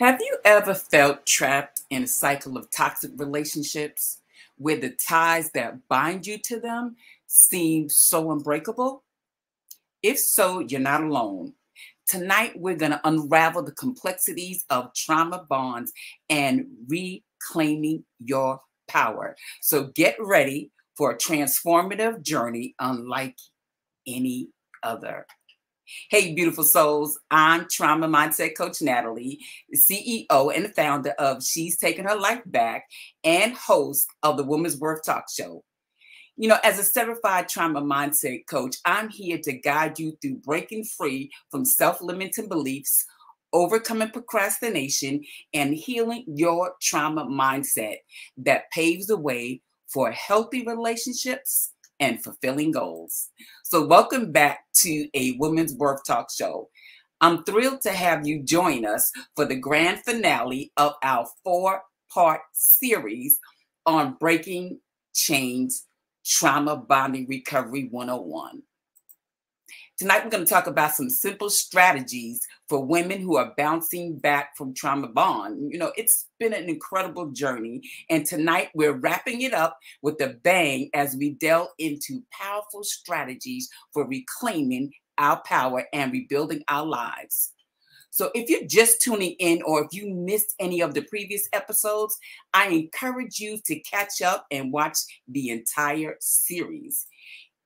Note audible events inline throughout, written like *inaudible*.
Have you ever felt trapped in a cycle of toxic relationships where the ties that bind you to them seem so unbreakable? If so, you're not alone. Tonight, we're going to unravel the complexities of trauma bonds and reclaiming your power. So get ready for a transformative journey unlike any other. Hey, beautiful souls. I'm trauma mindset coach Natalie, CEO and founder of She's Taking Her Life Back and host of the Woman's Worth Talk Show. You know, as a certified trauma mindset coach, I'm here to guide you through breaking free from self limiting beliefs, overcoming procrastination, and healing your trauma mindset that paves the way for healthy relationships and fulfilling goals. So, welcome back to a Women's Worth Talk Show. I'm thrilled to have you join us for the grand finale of our four part series on breaking chains trauma bonding recovery 101. Tonight, we're going to talk about some simple strategies for women who are bouncing back from trauma bond. You know, it's been an incredible journey. And tonight, we're wrapping it up with a bang as we delve into powerful strategies for reclaiming our power and rebuilding our lives. So if you're just tuning in or if you missed any of the previous episodes, I encourage you to catch up and watch the entire series.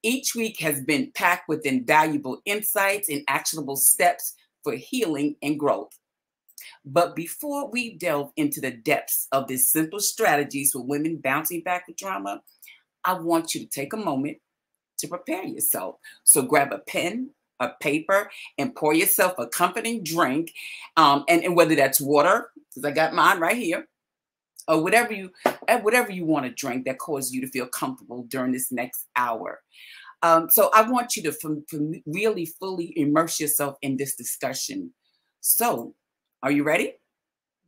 Each week has been packed with invaluable insights and actionable steps for healing and growth. But before we delve into the depths of these simple strategies for women bouncing back from trauma, I want you to take a moment to prepare yourself. So grab a pen, a paper, and pour yourself a comforting drink. Um, and, and whether that's water, because I got mine right here, or whatever you eh, whatever you want to drink that causes you to feel comfortable during this next hour. Um, so I want you to really fully immerse yourself in this discussion. So, are you ready?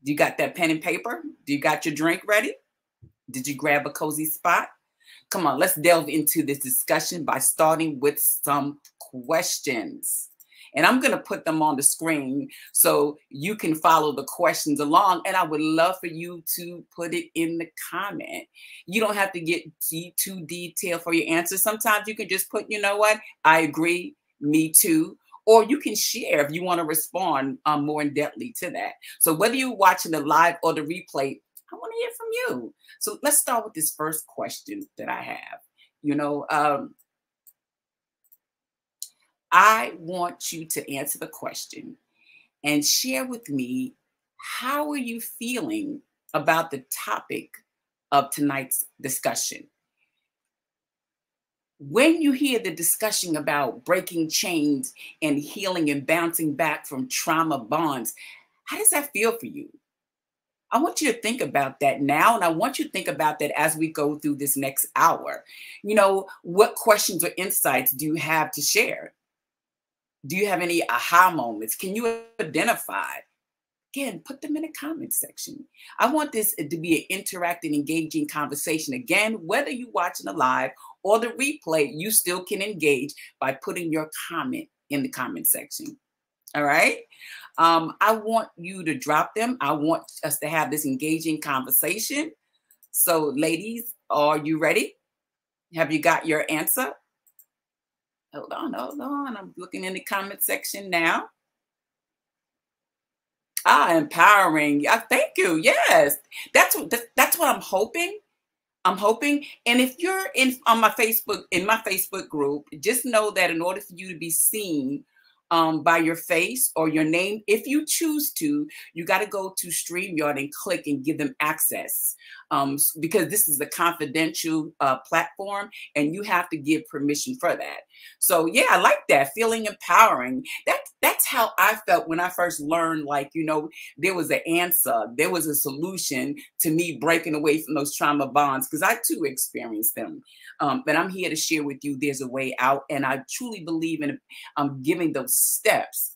You got that pen and paper? Do you got your drink ready? Did you grab a cozy spot? Come on, let's delve into this discussion by starting with some questions and I'm going to put them on the screen so you can follow the questions along. And I would love for you to put it in the comment. You don't have to get too detailed for your answer. Sometimes you can just put, you know what, I agree, me too. Or you can share if you want to respond um, more in depthly to that. So whether you're watching the live or the replay, I want to hear from you. So let's start with this first question that I have. You know, um, I want you to answer the question and share with me how are you feeling about the topic of tonight's discussion? When you hear the discussion about breaking chains and healing and bouncing back from trauma bonds, how does that feel for you? I want you to think about that now, and I want you to think about that as we go through this next hour. You know, what questions or insights do you have to share? Do you have any aha moments? Can you identify? Again, put them in the comment section. I want this to be an interactive, engaging conversation. Again, whether you're watching the live or the replay, you still can engage by putting your comment in the comment section. All right. Um, I want you to drop them. I want us to have this engaging conversation. So, ladies, are you ready? Have you got your answer? Hold on, hold on. I'm looking in the comment section now. Ah, empowering. Yeah, thank you. Yes, that's what that's what I'm hoping. I'm hoping. And if you're in on my Facebook in my Facebook group, just know that in order for you to be seen um, by your face or your name, if you choose to, you got to go to StreamYard and click and give them access um, because this is a confidential uh, platform and you have to give permission for that. So yeah, I like that feeling empowering. That that's how I felt when I first learned. Like you know, there was an answer, there was a solution to me breaking away from those trauma bonds because I too experienced them. Um, but I'm here to share with you there's a way out, and I truly believe in um, giving those steps.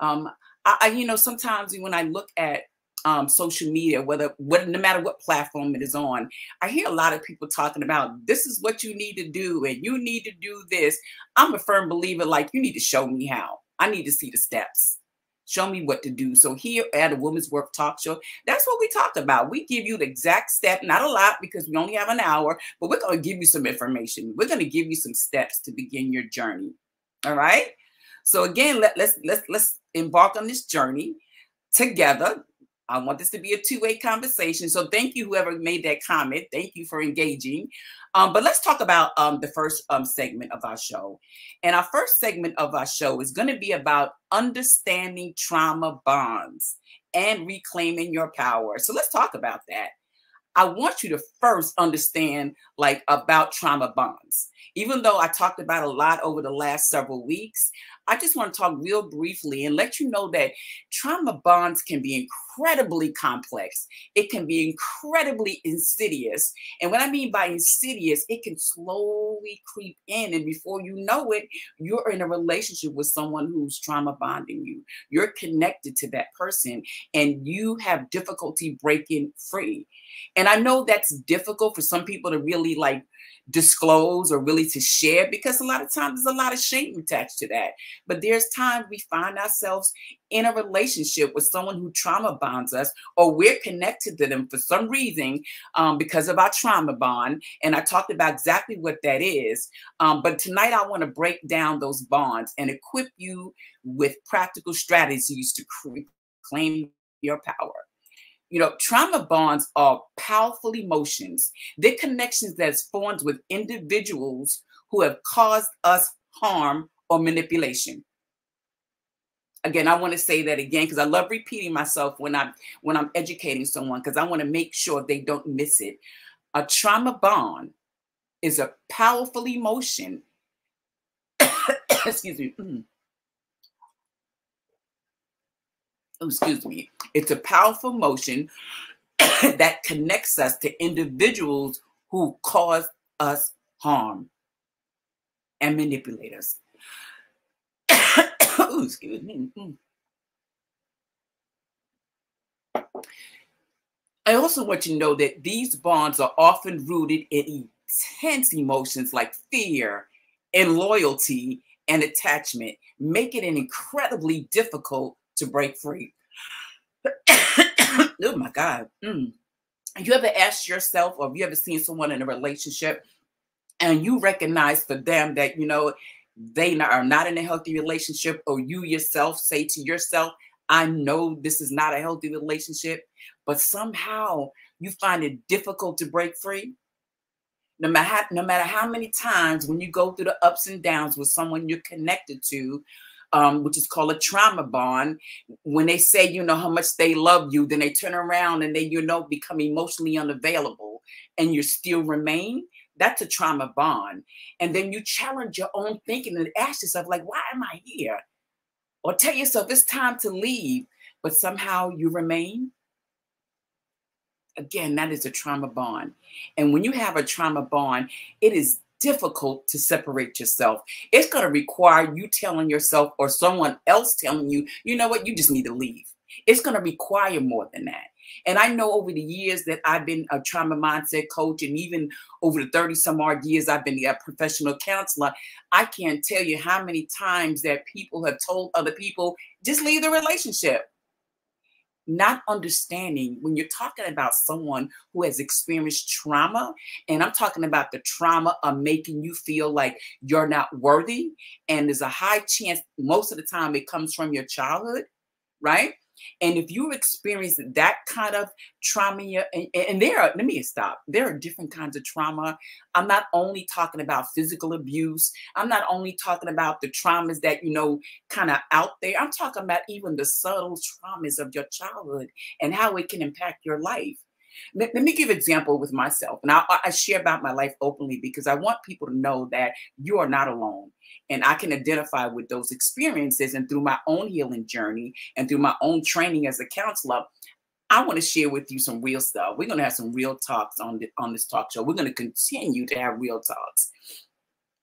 Um, I, I, you know, sometimes when I look at um, social media, whether what, no matter what platform it is on, I hear a lot of people talking about this is what you need to do and you need to do this. I'm a firm believer, like you need to show me how. I need to see the steps. Show me what to do. So here at a Woman's Worth Talk Show, that's what we talk about. We give you the exact step, not a lot because we only have an hour, but we're going to give you some information. We're going to give you some steps to begin your journey. All right. So again, let, let's let's let's embark on this journey together. I want this to be a two-way conversation. So thank you, whoever made that comment. Thank you for engaging. Um, but let's talk about um, the first um, segment of our show. And our first segment of our show is going to be about understanding trauma bonds and reclaiming your power. So let's talk about that. I want you to first understand like about trauma bonds. Even though I talked about a lot over the last several weeks, I just want to talk real briefly and let you know that trauma bonds can be incredibly complex. It can be incredibly insidious. And what I mean by insidious, it can slowly creep in. And before you know it, you're in a relationship with someone who's trauma bonding you. You're connected to that person and you have difficulty breaking free. And I know that's difficult for some people to really like disclose or really to share because a lot of times there's a lot of shame attached to that. But there's times we find ourselves in a relationship with someone who trauma bonds us or we're connected to them for some reason um, because of our trauma bond. And I talked about exactly what that is. Um, but tonight I want to break down those bonds and equip you with practical strategies to claim your power. You know, trauma bonds are powerful emotions. They're connections that's formed with individuals who have caused us harm or manipulation. Again, I want to say that again because I love repeating myself when I'm when I'm educating someone because I want to make sure they don't miss it. A trauma bond is a powerful emotion. *coughs* Excuse me. Mm-hmm. Mm. Oh, excuse me, it's a powerful motion *coughs* that connects us to individuals who cause us harm and manipulate us. *coughs* oh, excuse me. Mm. I also want you to know that these bonds are often rooted in intense emotions like fear and loyalty and attachment, making it an incredibly difficult to break free. *coughs* oh my God. Mm. You ever asked yourself, or have you ever seen someone in a relationship and you recognize for them that, you know, they are not in a healthy relationship, or you yourself say to yourself, I know this is not a healthy relationship, but somehow you find it difficult to break free? No matter, no matter how many times when you go through the ups and downs with someone you're connected to, um, which is called a trauma bond. When they say, you know, how much they love you, then they turn around and they, you know, become emotionally unavailable and you still remain. That's a trauma bond. And then you challenge your own thinking and ask yourself, like, why am I here? Or tell yourself it's time to leave, but somehow you remain. Again, that is a trauma bond. And when you have a trauma bond, it is difficult to separate yourself. It's going to require you telling yourself or someone else telling you, you know what, you just need to leave. It's going to require more than that. And I know over the years that I've been a trauma mindset coach, and even over the 30 some odd years I've been a uh, professional counselor, I can't tell you how many times that people have told other people, just leave the relationship not understanding when you're talking about someone who has experienced trauma, and I'm talking about the trauma of making you feel like you're not worthy, and there's a high chance most of the time it comes from your childhood, right? And if you experience that kind of trauma, and, and there are, let me stop. There are different kinds of trauma. I'm not only talking about physical abuse. I'm not only talking about the traumas that, you know, kind of out there. I'm talking about even the subtle traumas of your childhood and how it can impact your life. Let, let me give example with myself. And I, I share about my life openly because I want people to know that you are not alone and I can identify with those experiences. And through my own healing journey and through my own training as a counselor, I want to share with you some real stuff. We're going to have some real talks on, the, on this talk show. We're going to continue to have real talks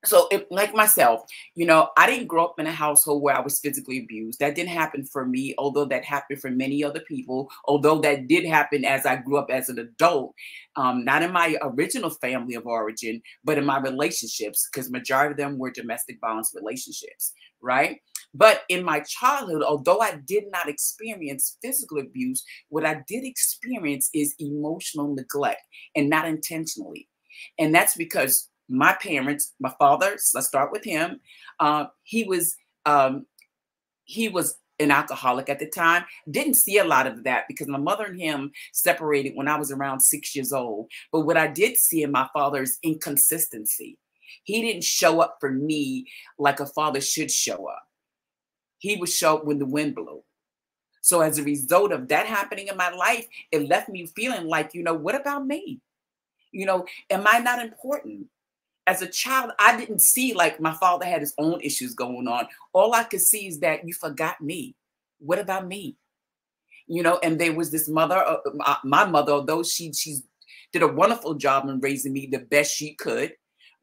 so if, like myself you know i didn't grow up in a household where i was physically abused that didn't happen for me although that happened for many other people although that did happen as i grew up as an adult um, not in my original family of origin but in my relationships because majority of them were domestic violence relationships right But in my childhood, although I did not experience physical abuse, what I did experience is emotional neglect and not intentionally. And that's because my parents, my father, let's start with him. Uh, he was um, he was an alcoholic at the time. Didn't see a lot of that because my mother and him separated when I was around six years old. But what I did see in my father's inconsistency. He didn't show up for me like a father should show up. He would show up when the wind blew. So as a result of that happening in my life, it left me feeling like, you know, what about me? You know, am I not important? As a child, I didn't see like my father had his own issues going on. All I could see is that you forgot me. What about me? You know, and there was this mother, uh, my, my mother, although she she did a wonderful job in raising me the best she could,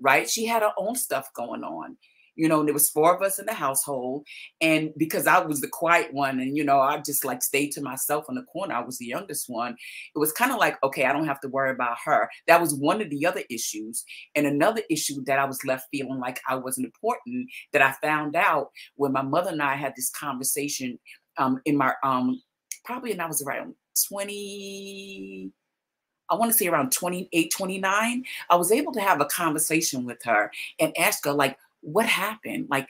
right? She had her own stuff going on you know, and there was four of us in the household. And because I was the quiet one and, you know, I just like stayed to myself in the corner, I was the youngest one. It was kind of like, okay, I don't have to worry about her. That was one of the other issues. And another issue that I was left feeling like I wasn't important that I found out when my mother and I had this conversation um, in my, um, probably, and I was around 20, I want to say around 28, 29, I was able to have a conversation with her and ask her, like, what happened? Like,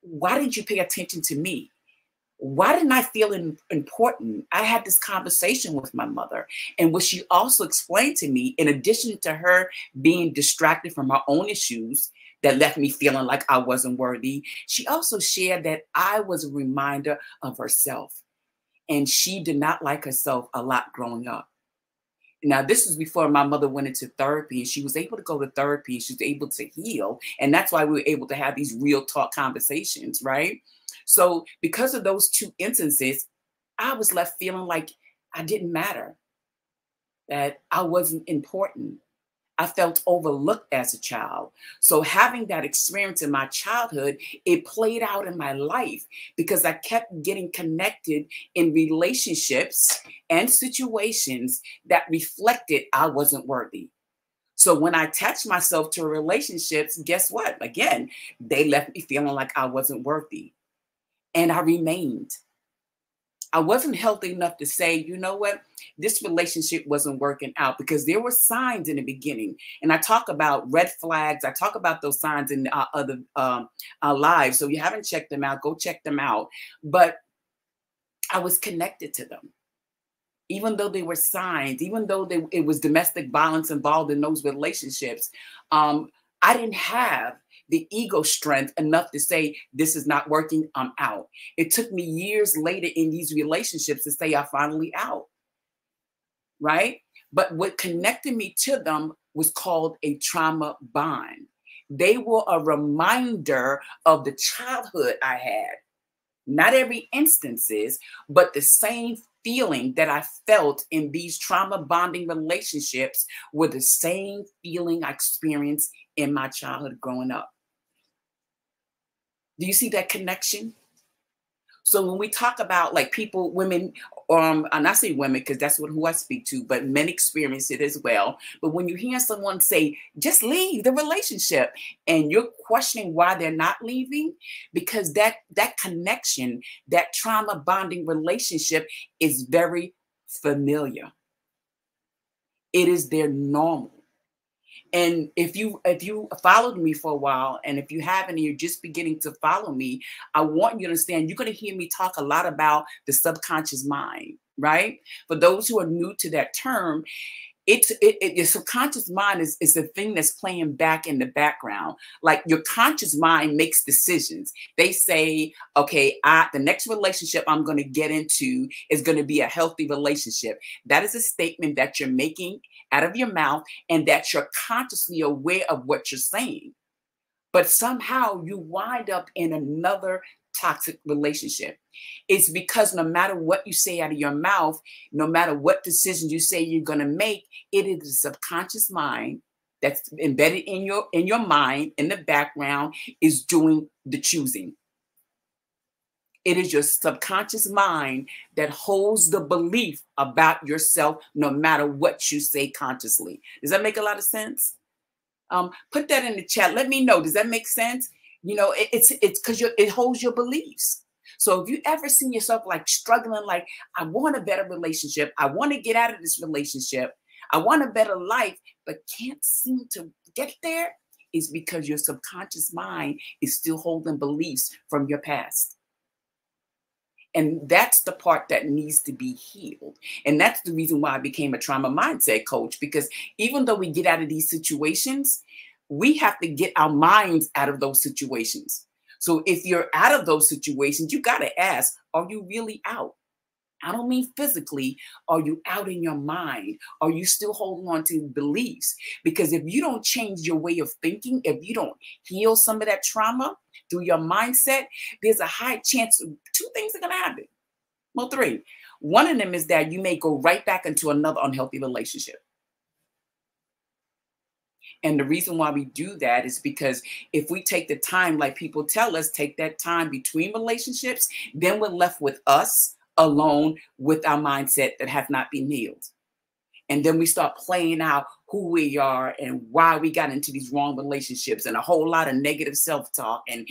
why didn't you pay attention to me? Why didn't I feel in, important? I had this conversation with my mother, and what she also explained to me, in addition to her being distracted from her own issues that left me feeling like I wasn't worthy, she also shared that I was a reminder of herself. And she did not like herself a lot growing up. Now, this was before my mother went into therapy and she was able to go to therapy. She was able to heal. And that's why we were able to have these real talk conversations, right? So, because of those two instances, I was left feeling like I didn't matter, that I wasn't important. I felt overlooked as a child. So having that experience in my childhood, it played out in my life because I kept getting connected in relationships and situations that reflected I wasn't worthy. So when I attached myself to relationships, guess what? Again, they left me feeling like I wasn't worthy. And I remained. I wasn't healthy enough to say, you know what, this relationship wasn't working out because there were signs in the beginning. And I talk about red flags. I talk about those signs in our other um, our lives. So you haven't checked them out, go check them out. But I was connected to them. Even though they were signs, even though they, it was domestic violence involved in those relationships, um, I didn't have the ego strength enough to say, this is not working, I'm out. It took me years later in these relationships to say, I finally out. Right? But what connected me to them was called a trauma bond. They were a reminder of the childhood I had. Not every instances, but the same feeling that I felt in these trauma bonding relationships were the same feeling I experienced in my childhood growing up. Do you see that connection? So when we talk about like people, women, um, and I say women because that's what who I speak to, but men experience it as well. But when you hear someone say, just leave the relationship, and you're questioning why they're not leaving, because that that connection, that trauma bonding relationship is very familiar. It is their normal and if you if you followed me for a while and if you haven't and you're just beginning to follow me i want you to understand you're going to hear me talk a lot about the subconscious mind right? For those who are new to that term it's it, it, your subconscious mind is, is the thing that's playing back in the background. Like your conscious mind makes decisions. They say okay i the next relationship i'm going to get into is going to be a healthy relationship. That is a statement that you're making out of your mouth and that you're consciously aware of what you're saying. But somehow you wind up in another toxic relationship. It's because no matter what you say out of your mouth, no matter what decisions you say you're going to make, it is the subconscious mind that's embedded in your in your mind in the background is doing the choosing. It is your subconscious mind that holds the belief about yourself no matter what you say consciously. Does that make a lot of sense? Um, put that in the chat. Let me know. Does that make sense? You know, it, it's it's because it holds your beliefs. So if you ever seen yourself like struggling, like I want a better relationship, I want to get out of this relationship, I want a better life, but can't seem to get there, is because your subconscious mind is still holding beliefs from your past. And that's the part that needs to be healed. And that's the reason why I became a trauma mindset coach, because even though we get out of these situations, we have to get our minds out of those situations. So if you're out of those situations, you got to ask, are you really out? I don't mean physically. Are you out in your mind? Are you still holding on to beliefs? Because if you don't change your way of thinking, if you don't heal some of that trauma through your mindset, there's a high chance two things are going to happen. Well, three. One of them is that you may go right back into another unhealthy relationship. And the reason why we do that is because if we take the time, like people tell us, take that time between relationships, then we're left with us alone with our mindset that has not been healed. And then we start playing out who we are and why we got into these wrong relationships and a whole lot of negative self-talk and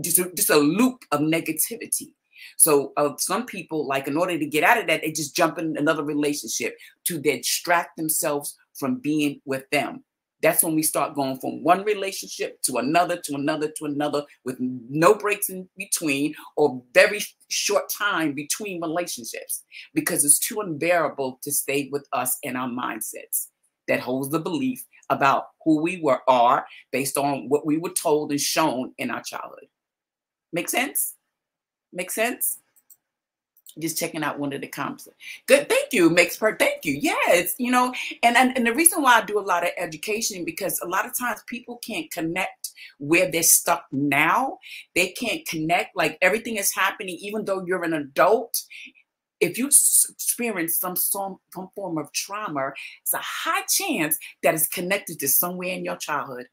just a, just a loop of negativity. So uh, some people, like in order to get out of that, they just jump in another relationship to distract themselves from being with them. That's when we start going from one relationship to another, to another, to another, with no breaks in between or very short time between relationships because it's too unbearable to stay with us in our mindsets that holds the belief about who we were are based on what we were told and shown in our childhood. Make sense? Make sense? Just checking out one of the comps. Good, thank you, makes per. Thank you. Yes, you know, and, and and the reason why I do a lot of education because a lot of times people can't connect where they're stuck now. They can't connect like everything is happening, even though you're an adult. If you experience some, some some form of trauma, it's a high chance that it's connected to somewhere in your childhood.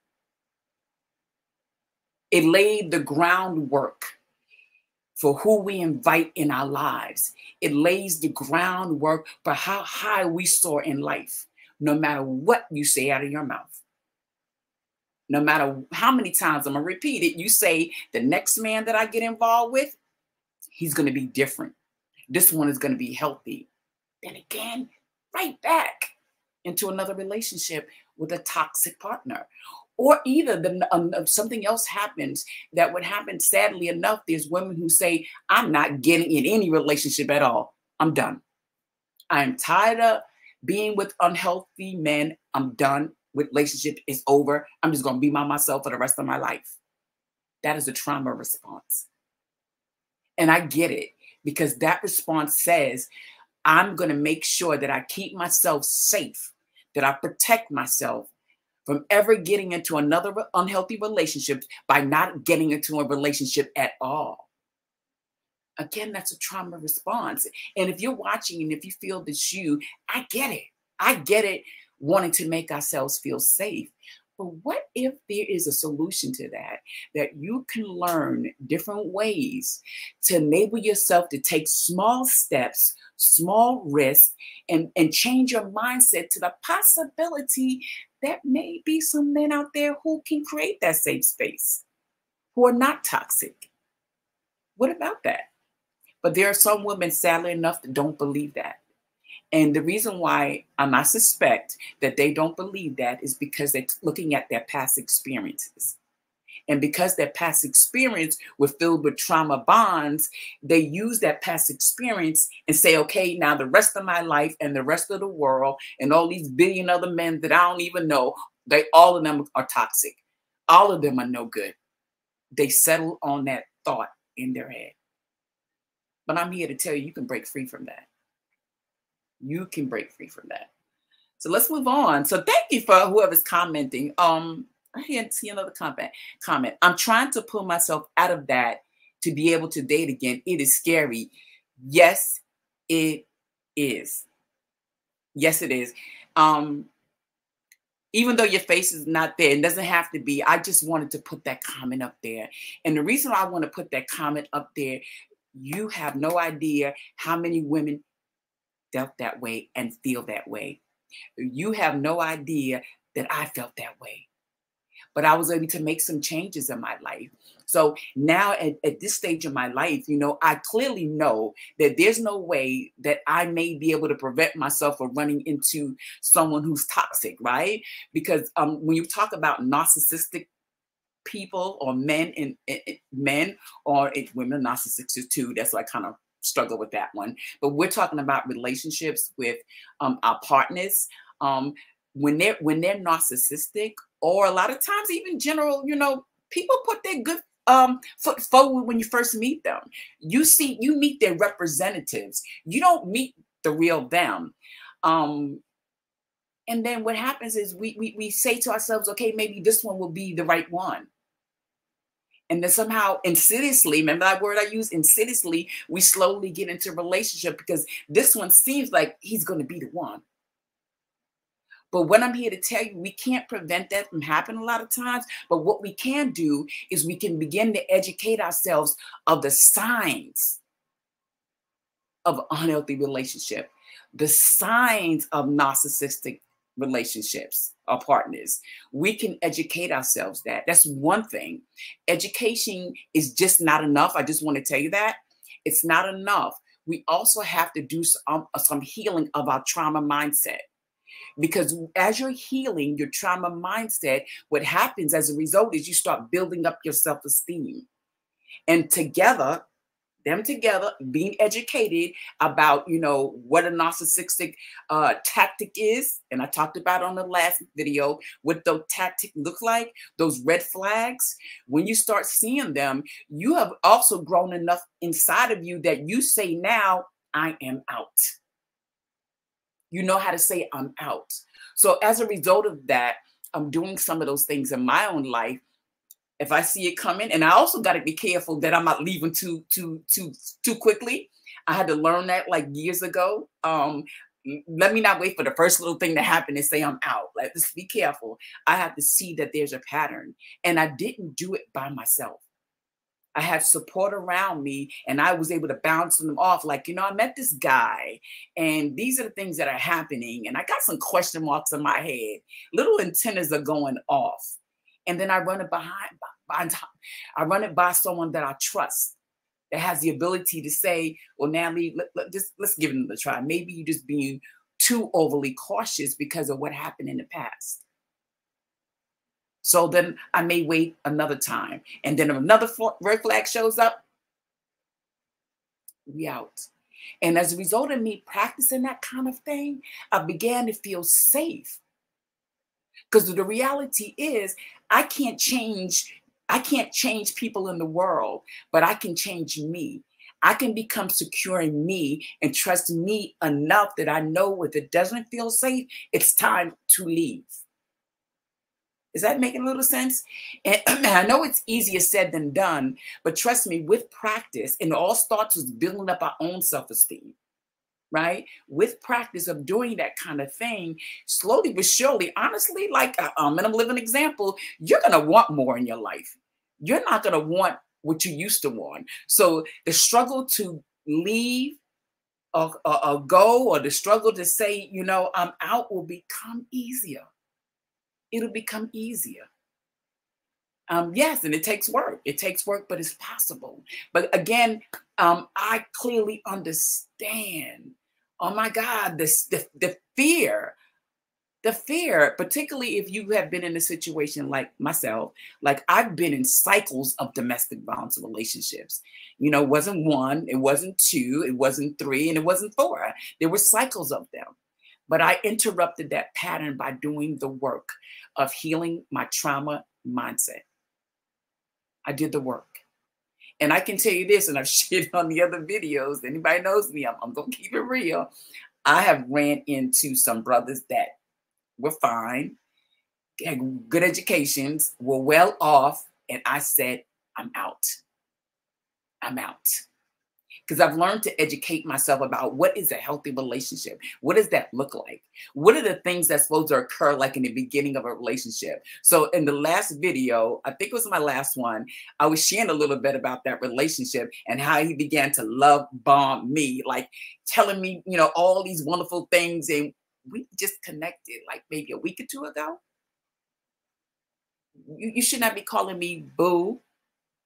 It laid the groundwork for who we invite in our lives. It lays the groundwork for how high we soar in life, no matter what you say out of your mouth. No matter how many times I'm going to repeat it, you say, the next man that I get involved with, he's going to be different. This one is going to be healthy. Then again, right back into another relationship with a toxic partner or either the, um, something else happens that would happen sadly enough there's women who say i'm not getting in any relationship at all. I'm done. I'm tired of being with unhealthy men. I'm done. Relationship is over. I'm just going to be by myself for the rest of my life. That is a trauma response. And i get it because that response says i'm going to make sure that i keep myself safe that i protect myself from ever getting into another unhealthy relationship by not getting into a relationship at all. Again, that's a trauma response. And if you're watching and if you feel this you, I get it. I get it wanting to make ourselves feel safe. But what if there is a solution to that? That you can learn different ways to enable yourself to take small steps, small risks, and, and change your mindset to the possibility there may be some men out there who can create that safe space, who are not toxic. What about that? But there are some women, sadly enough, that don't believe that. And the reason why um, I suspect that they don't believe that is because they're looking at their past experiences. And because their past experience were filled with trauma bonds, they use that past experience and say, okay, now the rest of my life and the rest of the world and all these billion other men that I don't even know, they all of them are toxic. All of them are no good. They settle on that thought in their head. But I'm here to tell you, you can break free from that. You can break free from that. So let's move on. So thank you for whoever's commenting. Um, I see another comment. Comment. I'm trying to pull myself out of that to be able to date again. It is scary. Yes, it is. Yes, it is. Um, even though your face is not there, it doesn't have to be. I just wanted to put that comment up there. And the reason I want to put that comment up there, you have no idea how many women felt that way and feel that way. You have no idea that I felt that way. But I was able to make some changes in my life. So now at, at, this stage of my life, you know, I clearly know that there's no way that I may be able to prevent myself from running into someone who's toxic, right? Because um, when you talk about narcissistic people or men and men or women narcissists too, that's why I kind of struggle with that one. But we're talking about relationships with um, our partners. Um, when they're when they're narcissistic or a lot of times even general you know people put their good um foot forward when you first meet them. You see you meet their representatives. You don't meet the real them. Um and then what happens is we we, we say to ourselves okay maybe this one will be the right one. And then somehow insidiously remember that word i use? Insidiously we slowly get into relationship because this one seems like he's going to be the one but what I'm here to tell you, we can't prevent that from happening a lot of times. But what we can do is we can begin to educate ourselves of the signs of unhealthy relationship, the signs of narcissistic relationships or partners. We can educate ourselves that. That's one thing. Education is just not enough. I just want to tell you that. It's not enough. We also have to do some, uh, some healing of our trauma mindset because as you're healing your trauma mindset, what happens as a result is you start building up your self esteem. And together, them together being educated about you know what a narcissistic uh, tactic is and i talked about on the last video what those tactics look like those red flags when you start seeing them you have also grown enough inside of you that you say now i am out you know how to say, I'm out. So as a result of that, I'm doing some of those things in my own life. If I see it coming, and I also got to be careful that I'm not leaving too too too too quickly. I had to learn that like years ago. Um, let me not wait for the first little thing to happen and say I'm out. Like, just be careful. I have to see that there's a pattern, and I didn't do it by myself. I had support around me and I was able to bounce them off. Like, you know, I met this guy and these are the things that are happening. And I got some question marks in my head. Little antennas are going off. And then I run it behind, behind I run it by someone that I trust that has the ability to say, well, Natalie, let, let, just, let's give it a try. Maybe you're just being too overly cautious because of what happened in the past. So then I may wait another time. And then if another red flag shows up, we out. And as a result of me practicing that kind of thing, I began to feel safe. Because the reality is, I can't change, I can't change people in the world, but I can change me. I can become secure in me and trust me enough that I know if it doesn't feel safe, it's time to leave. Is that making a little sense? *clears throat* And, I know it's easier said than done, but trust me, with practice, and it all starts with building up our own self esteem, right? With practice of doing that kind of thing, slowly but surely, honestly, like uh, um, and I'm living example, you're going to want more in your life. You're not going to want what you used to want. So the struggle to leave or, or, or go or the struggle to say, you know, I'm out will become easier it'll become easier. Um, yes, and it takes work. It takes work, but it's possible. But again, um, I clearly understand. Oh my God, this the, the fear, the fear, particularly if you have been in a situation like myself, like I've been in cycles of domestic violence relationships. You know, it wasn't one, it wasn't two, it wasn't three, and it wasn't four. There were cycles of them. But I interrupted that pattern by doing the work of healing my trauma mindset. I did the work. And I can tell you this, and I've *laughs* shared on the other videos. Anybody knows me, I'm, I'm going to keep it real. I have ran into some brothers that were fine, had good educations, were well off, and I said, I'm out. I'm out because I've learned to educate myself about what is a healthy relationship. What does that look like? What are the things that's supposed to occur like in the beginning of a relationship? So in the last video, I think it was my last one, I was sharing a little bit about that relationship and how he began to love bomb me, like telling me, you know, all these wonderful things. And we just connected like maybe a week or two ago. You, you should not be calling me boo.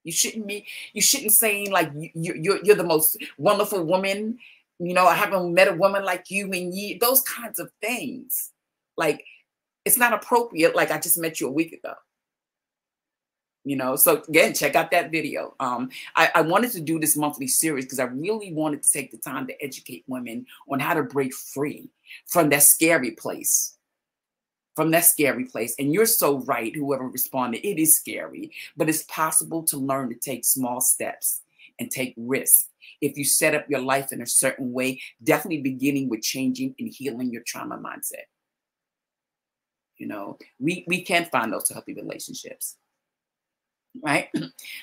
You shouldn't be. You shouldn't saying like you, you're you're the most wonderful woman. You know, I haven't met a woman like you in years. Those kinds of things. Like it's not appropriate. Like I just met you a week ago you know so again check out that video um, I, I, wanted to do this monthly series because i really wanted to take the time to educate women on how to break free from that scary place from that scary place and you're so right whoever responded it is scary but it's possible to learn to take small steps and take risks if you set up your life in a certain way definitely beginning with changing and healing your trauma mindset you know we we can find those healthy relationships right? *clears throat*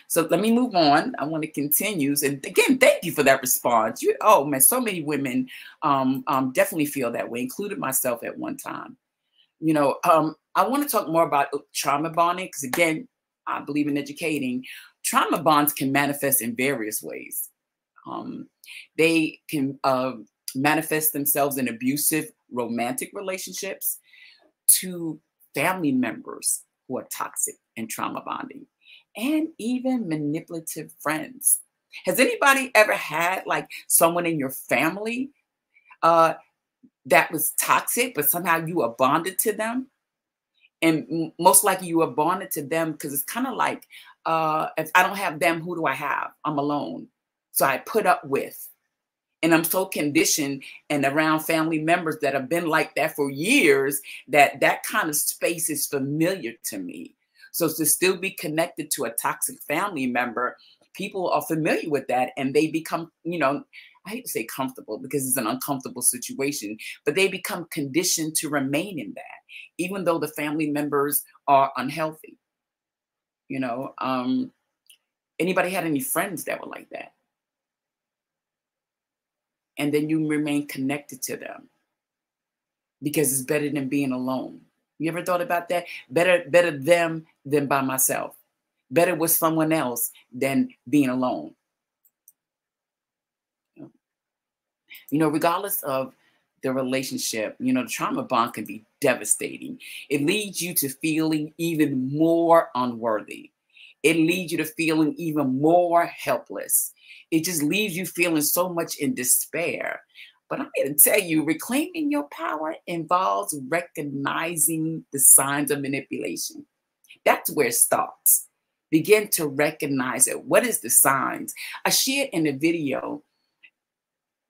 So let me move on. I want to continue. And again, thank you for that response. You, oh man, so many women um, um, definitely feel that way, included myself at one time. You know, um, I want to talk more about uh, trauma bonding because again, I believe in educating. Trauma bonds can manifest in various ways. Um, they can uh, manifest themselves in abusive romantic relationships to family members who are toxic and trauma bonding and even manipulative friends. Has anybody ever had like someone in your family uh, that was toxic, but somehow you are bonded to them? And most likely you are bonded to them because it's kind of like uh, if I don't have them, who do I have? I'm alone. So I put up with. And I'm so conditioned and around family members that have been like that for years that that kind of space is familiar to me. So to still be connected to a toxic family member, people are familiar with that and they become, you know, I hate to say comfortable because it's an uncomfortable situation, but they become conditioned to remain in that, even though the family members are unhealthy. You know, um, anybody had any friends that were like that? And then you remain connected to them because it's better than being alone. You ever thought about that? Better, better them than by myself. Better with someone else than being alone. You know, regardless of the relationship, you know, the trauma bond can be devastating. It leads you to feeling even more unworthy. It leads you to feeling even more helpless. It just leaves you feeling so much in despair. But I'm here to tell you, reclaiming your power involves recognizing the signs of manipulation. That's where it starts. Begin to recognize it. What is the signs? I shared in the video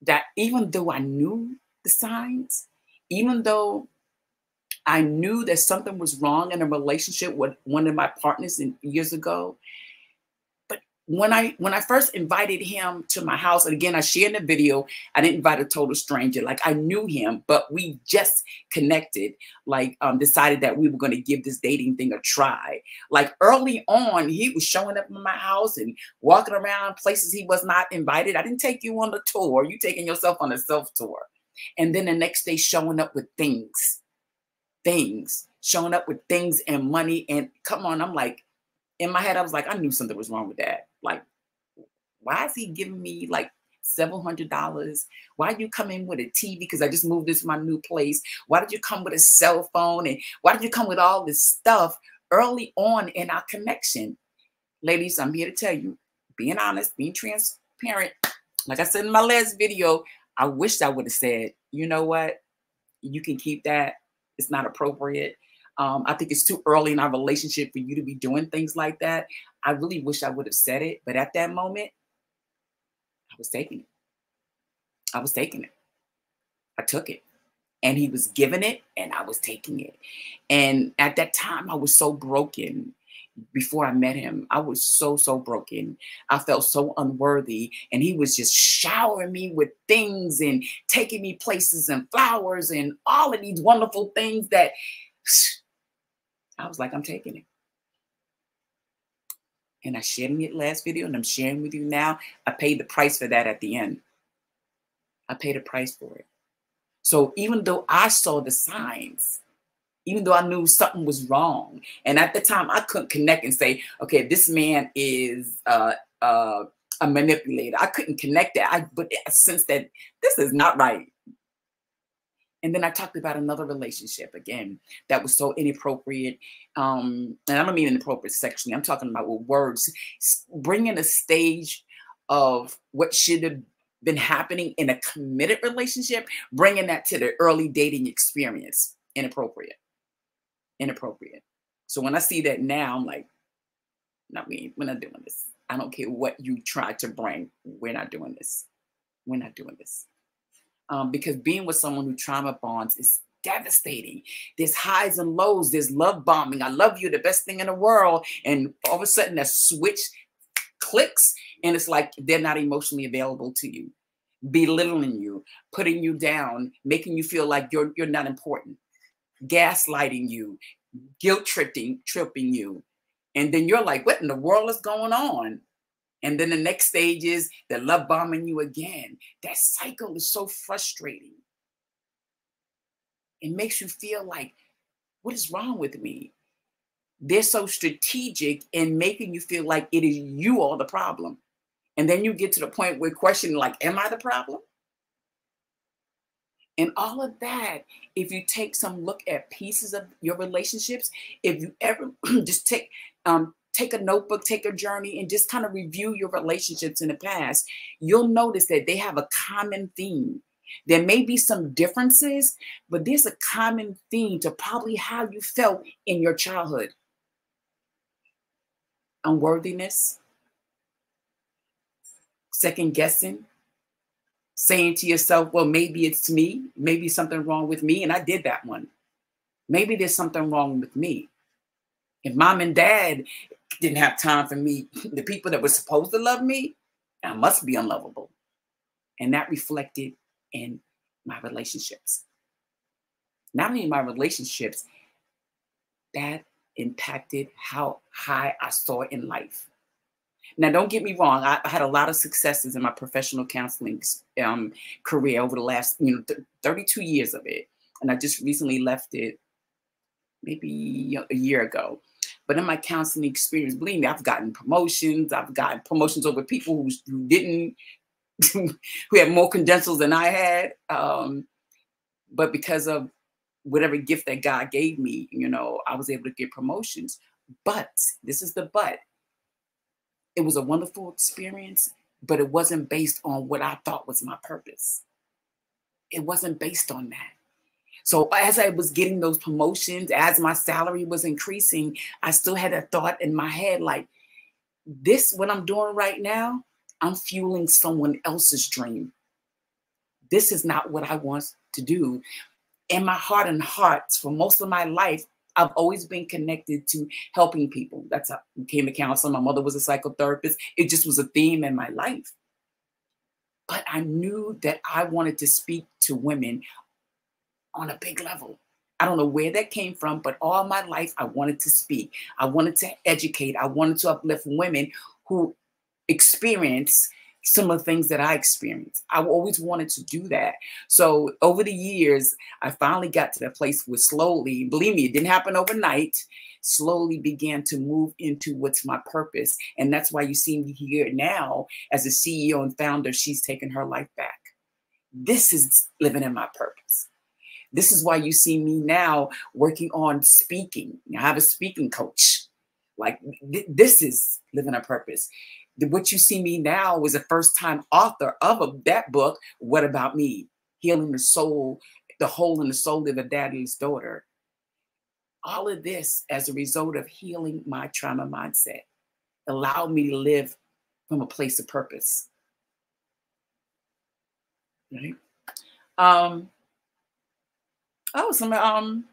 that even though I knew the signs, even though I knew that something was wrong in a relationship with one of my partners in, years ago, when I when I first invited him to my house, and again I shared in the video, I didn't invite a total stranger. Like I knew him, but we just connected. Like um, decided that we were going to give this dating thing a try. Like early on, he was showing up in my house and walking around places he was not invited. I didn't take you on the tour. You taking yourself on a self tour, and then the next day showing up with things, things showing up with things and money. And come on, I'm like in my head, I was like, I knew something was wrong with that. Like, why is he giving me like several hundred dollars? Why you come in with a TV? Because I just moved into my new place. Why did you come with a cell phone? And why did you come with all this stuff early on in our connection? Ladies, I'm here to tell you, being honest, being transparent. Like I said in my last video, I wish I would have said, you know what? You can keep that. It's not appropriate. Um, I think it's too early in our relationship for you to be doing things like that. I really wish I would have said it, but at that moment, I was taking it. I was taking it. I took it. And he was giving it, and I was taking it. And at that time, I was so broken before I met him. I was so, so broken. I felt so unworthy. And he was just showering me with things and taking me places and flowers and all of these wonderful things that *sighs* I was like, I'm taking it. And I shared in it last video and I'm sharing with you now. I paid the price for that at the end. I paid a price for it. So even though I saw the signs, even though I knew something was wrong, and at the time I couldn't connect and say, okay, this man is uh, uh, a manipulator. I couldn't connect that. I but since that this is not right. And then I talked about another relationship again that was so inappropriate. Um, and I don't mean inappropriate sexually, I'm talking about with words, bringing a stage of what should have been happening in a committed relationship, bringing that to the early dating experience. Inappropriate. Inappropriate. So when I see that now, I'm like, not me, we're not doing this. I don't care what you try to bring, we're not doing this. We're not doing this. Um, because being with someone who trauma bonds is devastating. There's highs and lows. There's love bombing. I love you, the best thing in the world. And all of a sudden, that switch clicks, and it's like they're not emotionally available to you, belittling you, putting you down, making you feel like you're you're not important, gaslighting you, guilt tripping tripping you, and then you're like, what in the world is going on? And then the next stage is the love bombing you again. That cycle is so frustrating. It makes you feel like, what is wrong with me? They're so strategic in making you feel like it is you all the problem. And then you get to the point where questioning, like, am I the problem? And all of that, if you take some look at pieces of your relationships, if you ever *clears throat* just take um, take a notebook, take a journey, and just kind of review your relationships in the past, you'll notice that they have a common theme. There may be some differences, but there's a common theme to probably how you felt in your childhood unworthiness, second guessing, saying to yourself, well, maybe it's me, maybe something wrong with me. And I did that one. Maybe there's something wrong with me. If mom and dad didn't have time for me, the people that were supposed to love me, I must be unlovable. And that reflected in my relationships. Not only in my relationships, that impacted how high I saw in life. Now, don't get me wrong. I, I had a lot of successes in my professional counseling um, career over the last, you know, th 32 years of it. And I just recently left it maybe a year ago. But in my counseling experience, believe me, I've gotten promotions. I've gotten promotions over people who, didn't, *laughs* who had more credentials than I had. Um, but because of whatever gift that God gave me, you know, I was able to get promotions. But this is the but. It was a wonderful experience, but it wasn't based on what I thought was my purpose. It wasn't based on that. So as I was getting those promotions, as my salary was increasing, I still had a thought in my head like, this, what I'm doing right now, I'm fueling someone else's dream. This is not what I want to do. In my heart and hearts, for most of my life, I've always been connected to helping people. That's how I became a counselor. My mother was a psychotherapist. It just was a theme in my life. But I knew that I wanted to speak to women on a big level. I don't know where that came from, but all my life I wanted to speak. I wanted to educate. I wanted to uplift women who experience similar things that I experienced. I always wanted to do that. So over the years, I finally got to that place where slowly, believe me, it didn't happen overnight, slowly began to move into what's my purpose. And that's why you see me here now as a CEO and founder, She's Taking Her Life Back. This is living in my purpose. This is why you see me now working on speaking. I have a speaking coach. Like th this is living a purpose. What you see me now was a first time author of a, that book. What about me? Healing the soul, the hole in the soul of a daddy's daughter. All of this as a result of healing my trauma mindset allowed me to live from a place of purpose. Right? Um, Oh, some um,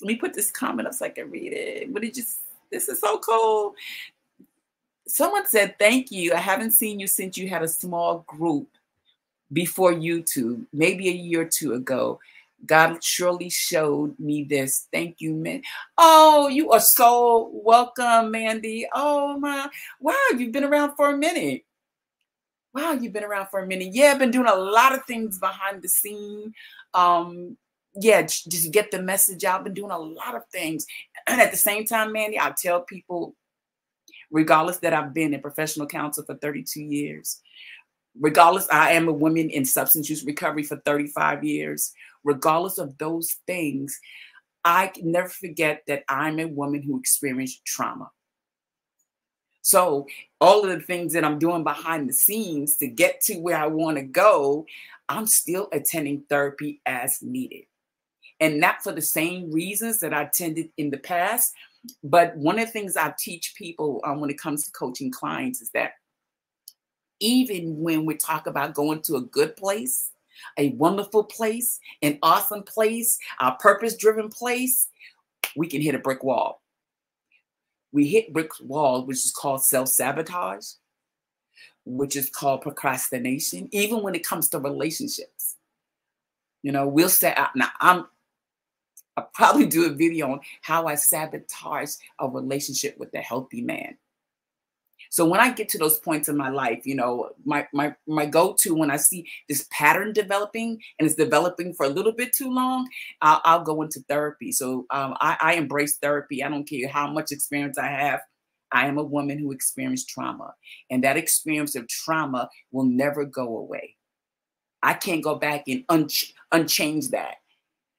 let me put this comment up so I can read it. But it just this is so cool. Someone said, Thank you. I haven't seen you since you had a small group before YouTube, maybe a year or two ago. God surely showed me this. Thank you, man. Oh, you are so welcome, Mandy. Oh my, wow, you've been around for a minute. Wow, you've been around for a minute. Yeah, I've been doing a lot of things behind the scene. Um, yeah, just get the message out. I've been doing a lot of things. And at the same time, Mandy, I tell people, regardless that I've been a professional counselor for 32 years, regardless, I am a woman in substance use recovery for 35 years. Regardless of those things, I can never forget that I'm a woman who experienced trauma. So, all of the things that I'm doing behind the scenes to get to where I want to go, I'm still attending therapy as needed. And not for the same reasons that I attended in the past. But one of the things I teach people um, when it comes to coaching clients is that even when we talk about going to a good place, a wonderful place, an awesome place, a purpose driven place, we can hit a brick wall. We hit brick wall, which is called self sabotage, which is called procrastination, even when it comes to relationships. You know, we'll say, now I'm, I'll probably do a video on how I sabotage a relationship with a healthy man. So when I get to those points in my life, you know, my my my go-to when I see this pattern developing and it's developing for a little bit too long, I'll, I'll go into therapy. So um, I, I embrace therapy. I don't care how much experience I have. I am a woman who experienced trauma, and that experience of trauma will never go away. I can't go back and un- unchange that.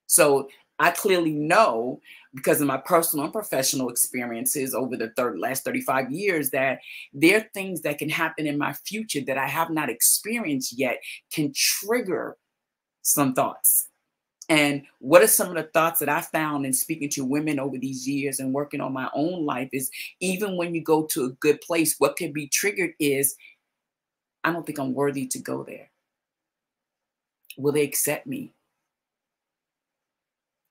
So I clearly know because of my personal and professional experiences over the third, last 35 years that there are things that can happen in my future that I have not experienced yet can trigger some thoughts. And what are some of the thoughts that I found in speaking to women over these years and working on my own life is even when you go to a good place, what can be triggered is I don't think I'm worthy to go there. Will they accept me?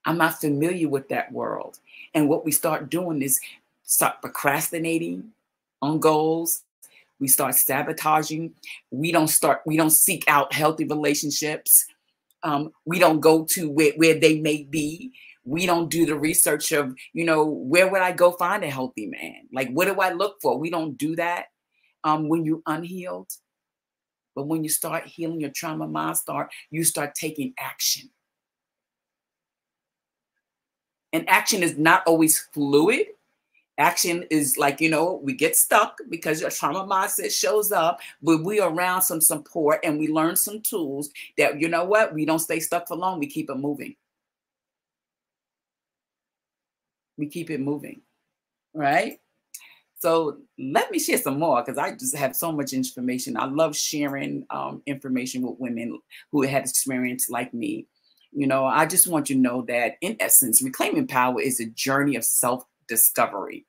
I'm not familiar with that world. And what we start doing is start procrastinating on goals. We start sabotaging. We don't start, we don't seek out healthy relationships. Um, we don't go to where, where they may be. We don't do the research of, you know, where would I go find a healthy man? Like, what do I look for? We don't do that um, when you're unhealed. But when you start healing your trauma mind, start you start taking action. And action is not always fluid. Action is like, you know, we get stuck because your trauma mindset shows up, but we around some support and we learn some tools that, you know what, we don't stay stuck for long. We keep it moving. We keep it moving, right? So let me share some more because I just have so much information. I love sharing um, information with women who had experience like me. You know, I just want you to know that in essence, reclaiming power is a journey of self discovery,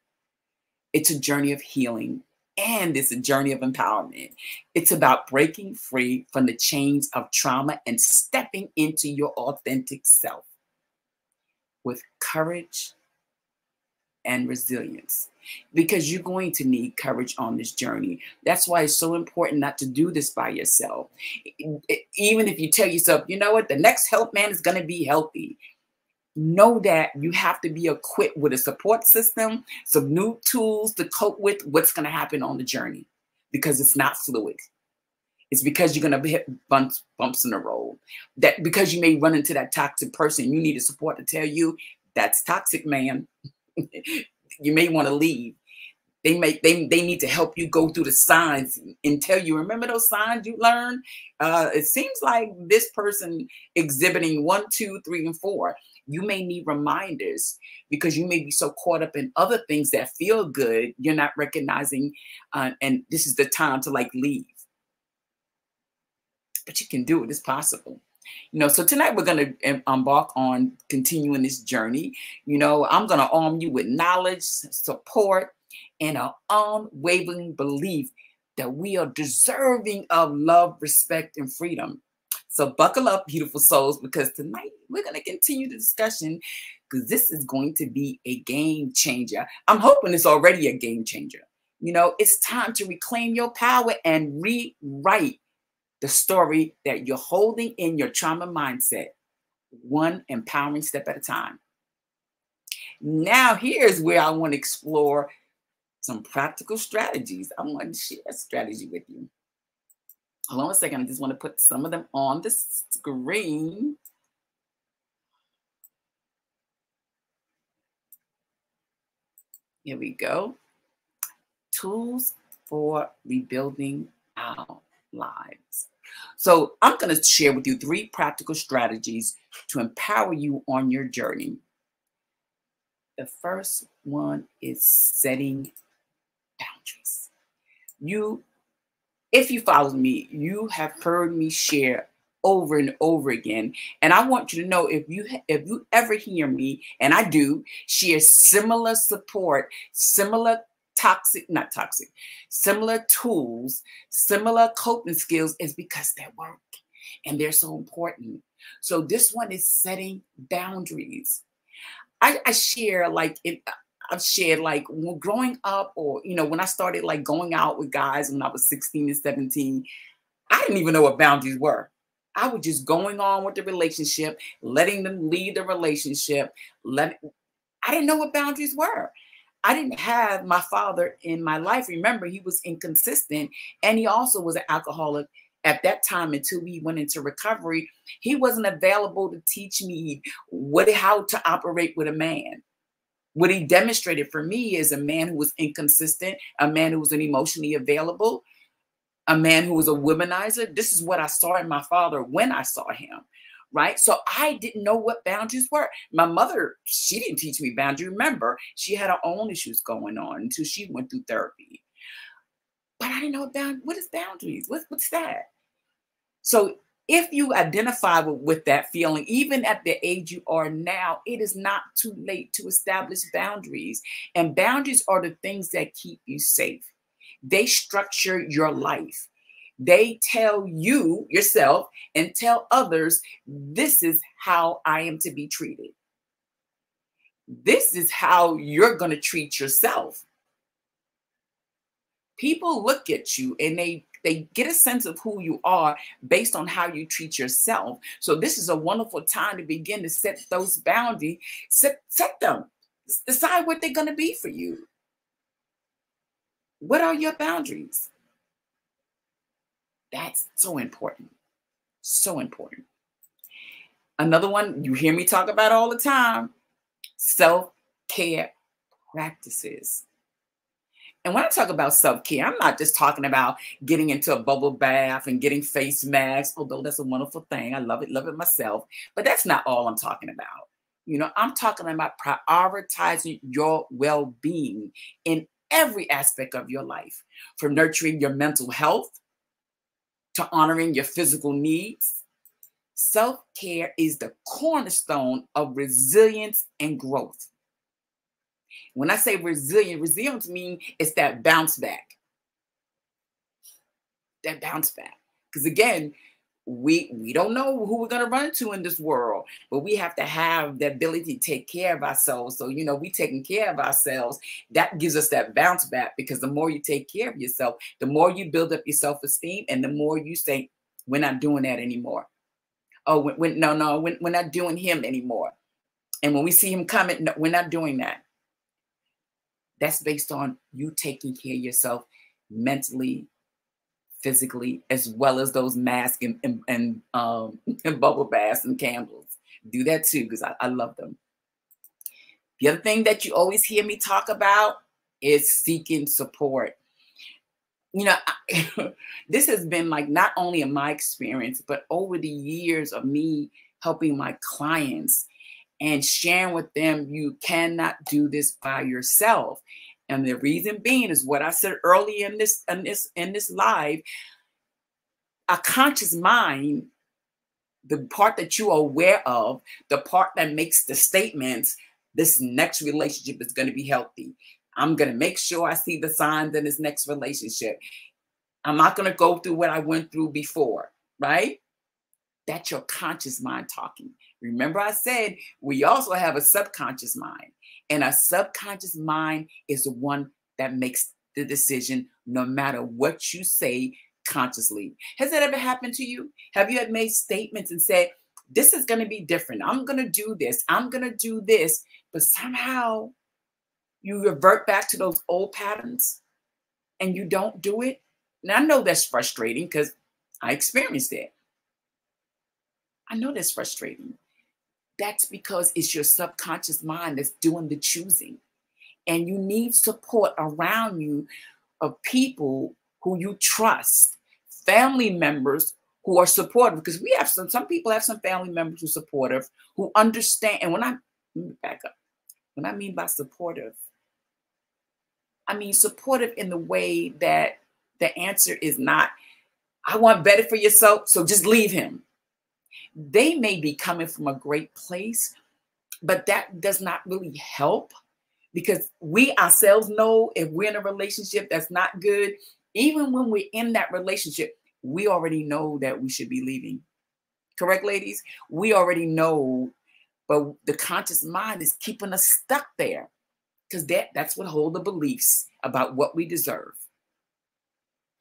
it's a journey of healing, and it's a journey of empowerment. It's about breaking free from the chains of trauma and stepping into your authentic self with courage and resilience because you're going to need courage on this journey. That's why it's so important not to do this by yourself. Even if you tell yourself, you know what, the next help man is going to be healthy. Know that you have to be equipped with a support system, some new tools to cope with what's going to happen on the journey because it's not fluid. It's because you're going to hit bumps, bumps in the road. That because you may run into that toxic person, you need a support to tell you that's toxic, man. *laughs* you may want to leave. They may they, they need to help you go through the signs and tell you, remember those signs you learned? Uh, it seems like this person exhibiting one, two, three, and four. You may need reminders because you may be so caught up in other things that feel good, you're not recognizing, uh, and this is the time to like leave. But you can do it, it's possible. You know, so tonight we're going to embark on continuing this journey. You know, I'm going to arm you with knowledge, support, and an unwavering belief that we are deserving of love, respect, and freedom. So buckle up, beautiful souls, because tonight we're going to continue the discussion because this is going to be a game changer. I'm hoping it's already a game changer. You know, it's time to reclaim your power and rewrite the story that you're holding in your trauma mindset, one empowering step at a time. Now, here's where I want to explore some practical strategies. I want to share a strategy with you. Hold on a second. I just want to put some of them on the screen. Here we go. Tools for rebuilding our lives. So I'm going to share with you three practical strategies to empower you on your journey. The first one is setting boundaries. You, if you follow me, you have heard me share over and over again. And I want you to know if you if you ever hear me, and I do, share similar support, similar toxic, not toxic, similar tools, similar coping skills is because they work and they're so important. So this one is setting boundaries. I, I share like I've shared like when growing up or you know when I started like going out with guys when I was 16 and 17, I didn't even know what boundaries were. I was just going on with the relationship, letting them lead the relationship. Let I didn't know what boundaries were. I didn't have my father in my life. Remember, he was inconsistent and he also was an alcoholic at that time until we went into recovery. He wasn't available to teach me what how to operate with a man. What he demonstrated for me is a man who was inconsistent, a man who was an emotionally available, a man who was a womanizer. This is what I saw in my father when I saw him right? So I didn't know what boundaries were. My mother, she didn't teach me boundaries. Remember, she had her own issues going on until she went through therapy. But I didn't know what bound what is boundaries? What, what's that? So if you identify with, with that feeling, even at the age you are now, it is not too late to establish boundaries. And boundaries are the things that keep you safe. They structure your life. They tell you, yourself, and tell others, this is how I am to be treated. This is how you're going to treat yourself. People look at you and they they get a sense of who you are based on how you treat yourself. So this is a wonderful time to begin to set those boundaries, set, set them, decide what they're going to be for you. What are your boundaries? That's so important. So important. Another one you hear me talk about all the time self care practices. And when I talk about self care, I'm not just talking about getting into a bubble bath and getting face masks, although that's a wonderful thing. I love it, love it myself. But that's not all I'm talking about. You know, I'm talking about prioritizing your well being in every aspect of your life, from nurturing your mental health to honoring your physical needs. Self care is the cornerstone of resilience and growth. When I say resilient, resilience means it's that bounce back. That bounce back. Because again, we we don't know who we're going to run into in this world but we have to have the ability to take care of ourselves. So you know we taking care of ourselves that gives us that bounce back because the more you take care of yourself the more you build up your self-esteem and the more you say we're not doing that anymore. Oh when, when no no when, we're not doing him anymore. And when we see him coming no, we're not doing that. That's based on you taking care of yourself mentally physically, as well as those masks and, and, and, um, *laughs* and bubble baths and candles. Do that too, because I, I love them. The other thing that you always hear me talk about is seeking support. You know, I, *laughs* this has been like not only in my experience, but over the years of me helping my clients and sharing with them, you cannot do this by yourself. And the reason being is what I said earlier in this in this in this live. A conscious mind, the part that you are aware of, the part that makes the statements, this next relationship is going to be healthy. I'm going to make sure I see the signs in this next relationship. I'm not going to go through what I went through before, right? That's your conscious mind talking. Remember, I said we also have a subconscious mind. And a subconscious mind is the one that makes the decision no matter what you say consciously. Has that ever happened to you? Have you had made statements and said, this is going to be different. I'm going to do this. I'm going to do this. But somehow you revert back to those old patterns and you don't do it. And I know that's frustrating because I experienced it. I know that's frustrating. That's because it's your subconscious mind that's doing the choosing. And you need support around you of people who you trust, family members who are supportive. Because we have some some people have some family members who are supportive who understand. And when i back up. When i mean by supportive i mean supportive in the way that the answer is not i want better for yourself so just leave him they may be coming from a great place but that does not really help because we ourselves know if we're in a relationship that's not good even when we're in that relationship we already know that we should be leaving. Correct, ladies? We already know, but the conscious mind is keeping us stuck there because that, that's what hold the beliefs about what we deserve.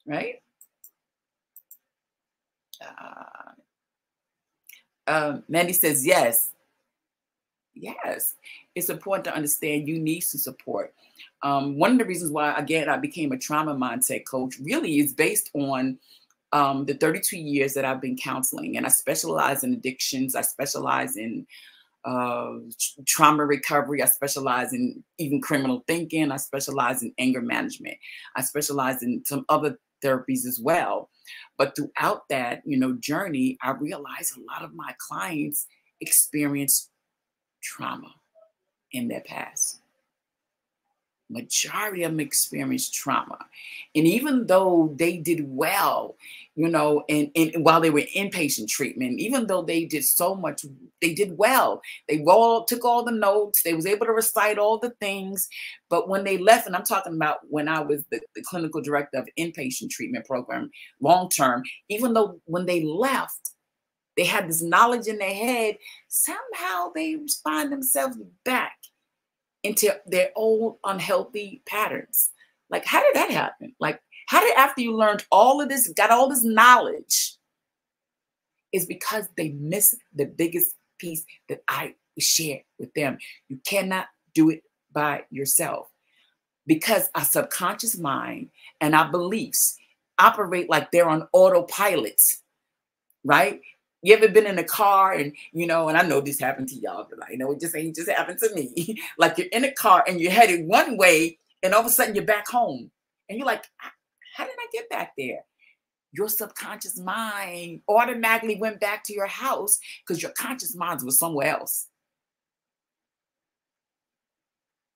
Right? Uh, um, Mandy says, yes. Yes. It's important to understand you need some support. Um, one of the reasons why, again, I became a trauma mindset coach really is based on um, the 32 years that I've been counseling, and I specialize in addictions. I specialize in uh, trauma recovery. I specialize in even criminal thinking. I specialize in anger management. I specialize in some other therapies as well. But throughout that, you know, journey, I realized a lot of my clients experience trauma in their past majority of them experienced trauma. And even though they did well, you know, and, and while they were inpatient treatment, even though they did so much, they did well. They all took all the notes, they was able to recite all the things. But when they left, and I'm talking about when I was the, the clinical director of inpatient treatment program, long term, even though when they left, they had this knowledge in their head, somehow they find themselves back into their old unhealthy patterns. Like, how did that happen? Like, how did after you learned all of this, got all this knowledge, is because they missed the biggest piece that I shared with them. You cannot do it by yourself because our subconscious mind and our beliefs operate like they're on autopilot, right? You ever been in a car and you know, and I know this happened to y'all, but I know it just ain't just happened to me. *laughs* like you're in a car and you're headed one way, and all of a sudden you're back home, and you're like, get back there? Your subconscious mind automatically went back to your house because your conscious mind was somewhere else.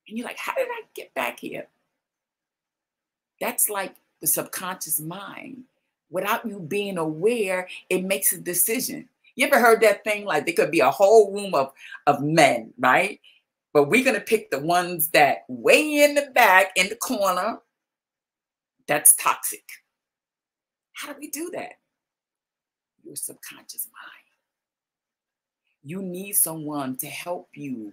And you're like, how did I get back here? That's like the subconscious mind without you being aware, it makes a decision. You ever heard that thing? Like there could be a whole room of, of men, right? But we're going to pick the ones that way in the back, in the corner, that's toxic. How do we do that? Your subconscious mind. You need someone to help you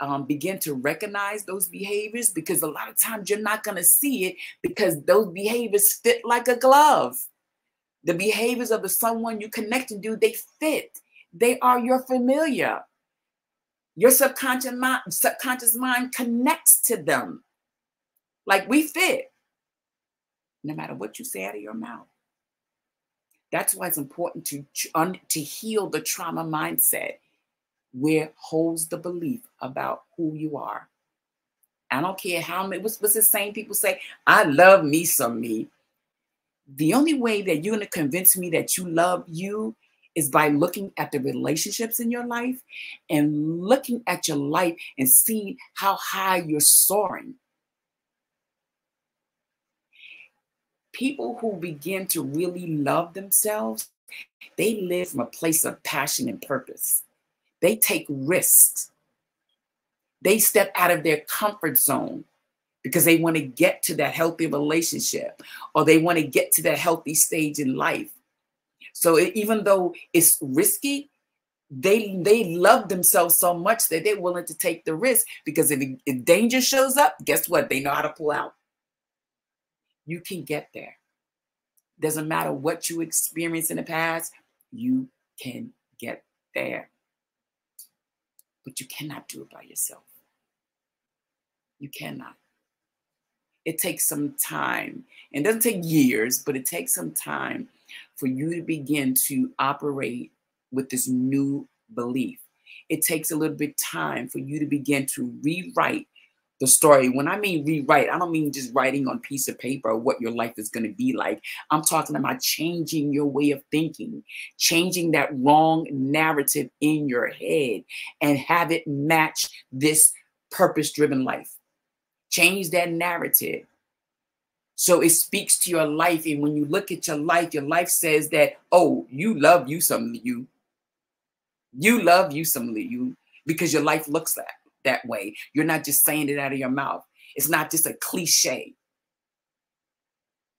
um, begin to recognize those behaviors because a lot of times you're not going to see it because those behaviors fit like a glove. The behaviors of the someone you connect to, they fit. They are your familiar. Your subconscious mind, subconscious mind connects to them. Like we fit, no matter what you say out of your mouth. That's why it's important to, to heal the trauma mindset where holds the belief about who you are. I don't care how many, what's, what's the same people say, I love me some me the only way that you're going to convince me that you love you is by looking at the relationships in your life and looking at your life and seeing how high you're soaring. People who begin to really love themselves, they live from a place of passion and purpose. They take risks. They step out of their comfort zone because they want to get to that healthy relationship or they want to get to that healthy stage in life. So even though it's risky, they they love themselves so much that they're willing to take the risk because if, if danger shows up, guess what? They know how to pull out. You can get there. Doesn't matter what you experienced in the past, you can get there. But you cannot do it by yourself. You cannot it takes some time. It doesn't take years, but it takes some time for you to begin to operate with this new belief. It takes a little bit time for you to begin to rewrite the story. When I mean rewrite, I don't mean just writing on piece of paper what your life is going to be like. I'm talking about changing your way of thinking, changing that wrong narrative in your head and have it match this purpose driven life. Change that narrative. So it speaks to your life. And when you look at your life, your life says that, oh, you love you some you. You love you some you because your life looks that that way. You're not just saying it out of your mouth. It's not just a cliche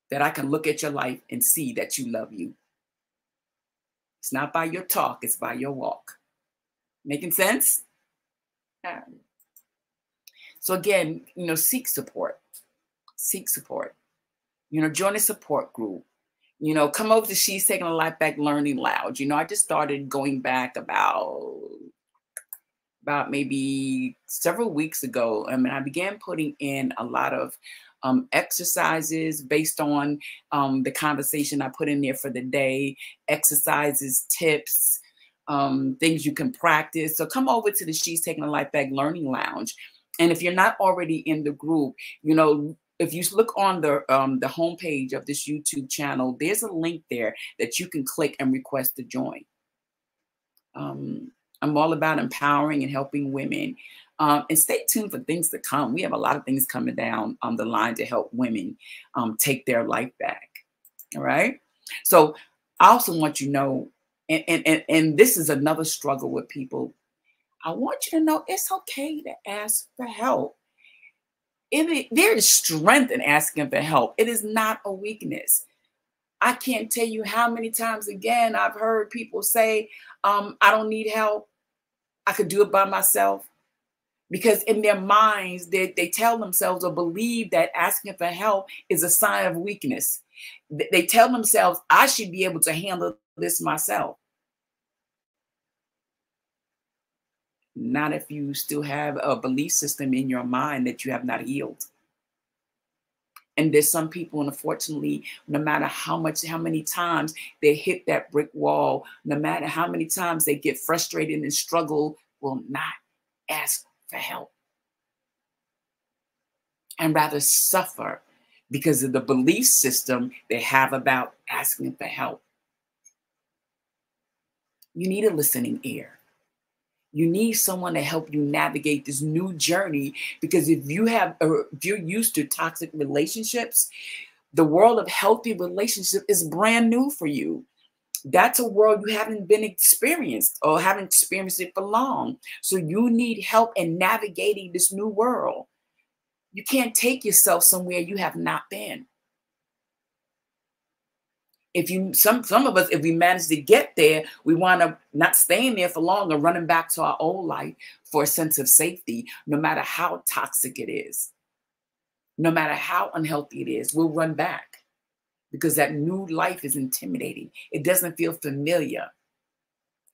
that I can look at your life and see that you love you. It's not by your talk, it's by your walk. Making sense? Um, so again, you know, seek support. Seek support. You know, join a support group. You know, come over to She's Taking a Life Back Learning Lounge. You know, I just started going back about about maybe several weeks ago. I mean, I began putting in a lot of um, exercises based on um, the conversation I put in there for the day, exercises, tips, um, things you can practice. So come over to the She's Taking a Life Back Learning Lounge. And if you're not already in the group, you know, if you look on the um, the homepage of this YouTube channel, there's a link there that you can click and request to join. Um, I'm all about empowering and helping women. Um, and stay tuned for things to come. We have a lot of things coming down on the line to help women um, take their life back. All right. So I also want you to know, and, and, and, and this is another struggle with people. I want you to know it's okay to ask for help. It, there is strength in asking for help. It is not a weakness. I can't tell you how many times again I've heard people say, um, I don't need help. I could do it by myself. Because in their minds, they, they tell themselves or believe that asking for help is a sign of weakness. They tell themselves, I should be able to handle this myself. Not if you still have a belief system in your mind that you have not healed. And there's some people, and unfortunately, no matter how much, how many times they hit that brick wall, no matter how many times they get frustrated and struggle, will not ask for help. And rather suffer because of the belief system they have about asking for help. You need a listening ear. You need someone to help you navigate this new journey because if you have if you're used to toxic relationships, the world of healthy relationship is brand new for you. That's a world you haven't been experienced or haven't experienced it for long. So you need help in navigating this new world. You can't take yourself somewhere you have not been if you some some of us if we manage to get there we wind up not staying there for long or running back to our old life for a sense of safety no matter how toxic it is. No matter how unhealthy it is we'll run back because that new life is intimidating. It doesn't feel familiar.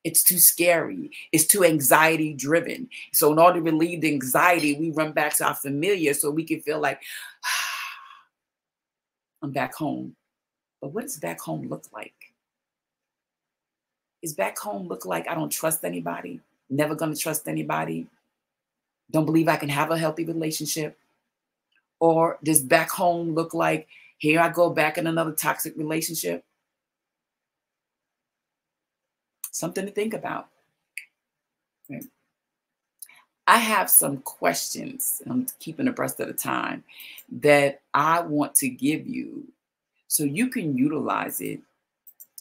It's too scary. It's too anxiety driven so in order to relieve the anxiety we run back to our familiar so we can feel like *sighs* i'm back home but what does back home look like? Is back home look like I don't trust anybody, never to trust anybody, don't believe I can have a healthy relationship? Or does back home look like here I go back in another toxic relationship? Something to think about. I have some questions, I'm keeping abreast of the time, that I want to give you so you can utilize it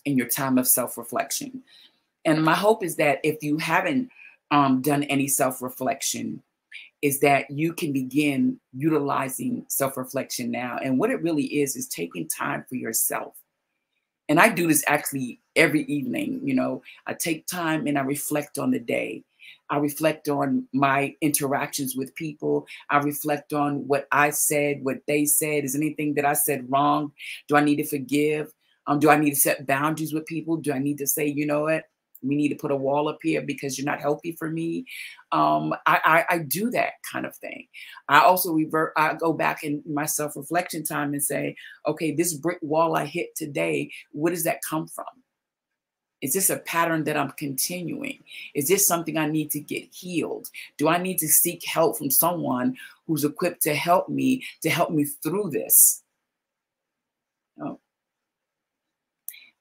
in your time of self reflection. And my hope is that if you haven't um, done any self reflection, is that you can begin utilizing self reflection now. And what it really is, is taking time for yourself. And I do this actually every evening. You know, I take time and I reflect on the day. I reflect on my interactions with people. I reflect on what I said, what they said. Is anything that I said wrong? Do I need to forgive? Um, do I need to set boundaries with people? Do I need to say, you know what? We need to put a wall up here because you're not healthy for me. Um, I, I, I do that kind of thing. I also revert. I go back in my self reflection time and say, okay, this brick wall I hit today, where does that come from? Is this a pattern that I'm continuing? Is this something I need to get healed? Do I need to seek help from someone who's equipped to help me, to help me through this? Oh.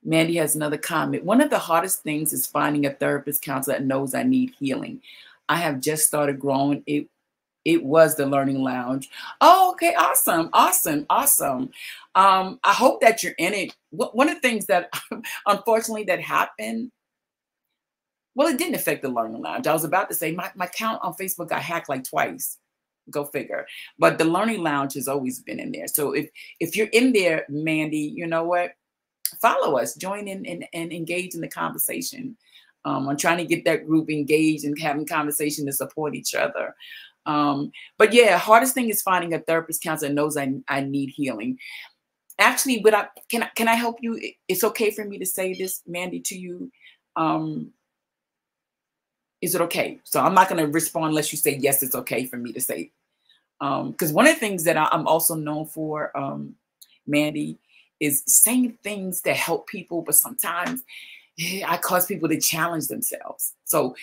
Mandy has another comment. One of the hardest things is finding a therapist counselor that knows I need healing. I have just started growing. It it was the learning lounge. Oh, okay, awesome, awesome, awesome. Um, I hope that you're in it. One of the things that *laughs* unfortunately that happened, well, it didn't affect the learning lounge. I was about to say my, my account on Facebook got hacked like twice. Go figure. But the learning lounge has always been in there. So if if you're in there, Mandy, you know what? Follow us, join in and, and engage in the conversation. Um, I'm trying to get that group engaged and having conversation to support each other. Um, but yeah, hardest thing is finding a therapist counselor knows I, I need healing. Actually, but I can I can I help you? It's okay for me to say this, Mandy, to you. Um, is it okay? So I'm not going to respond unless you say yes. It's okay for me to say. Because um, one of the things that I, am also known for, um, Mandy, is saying things that help people, but sometimes eh, I cause people to challenge themselves. So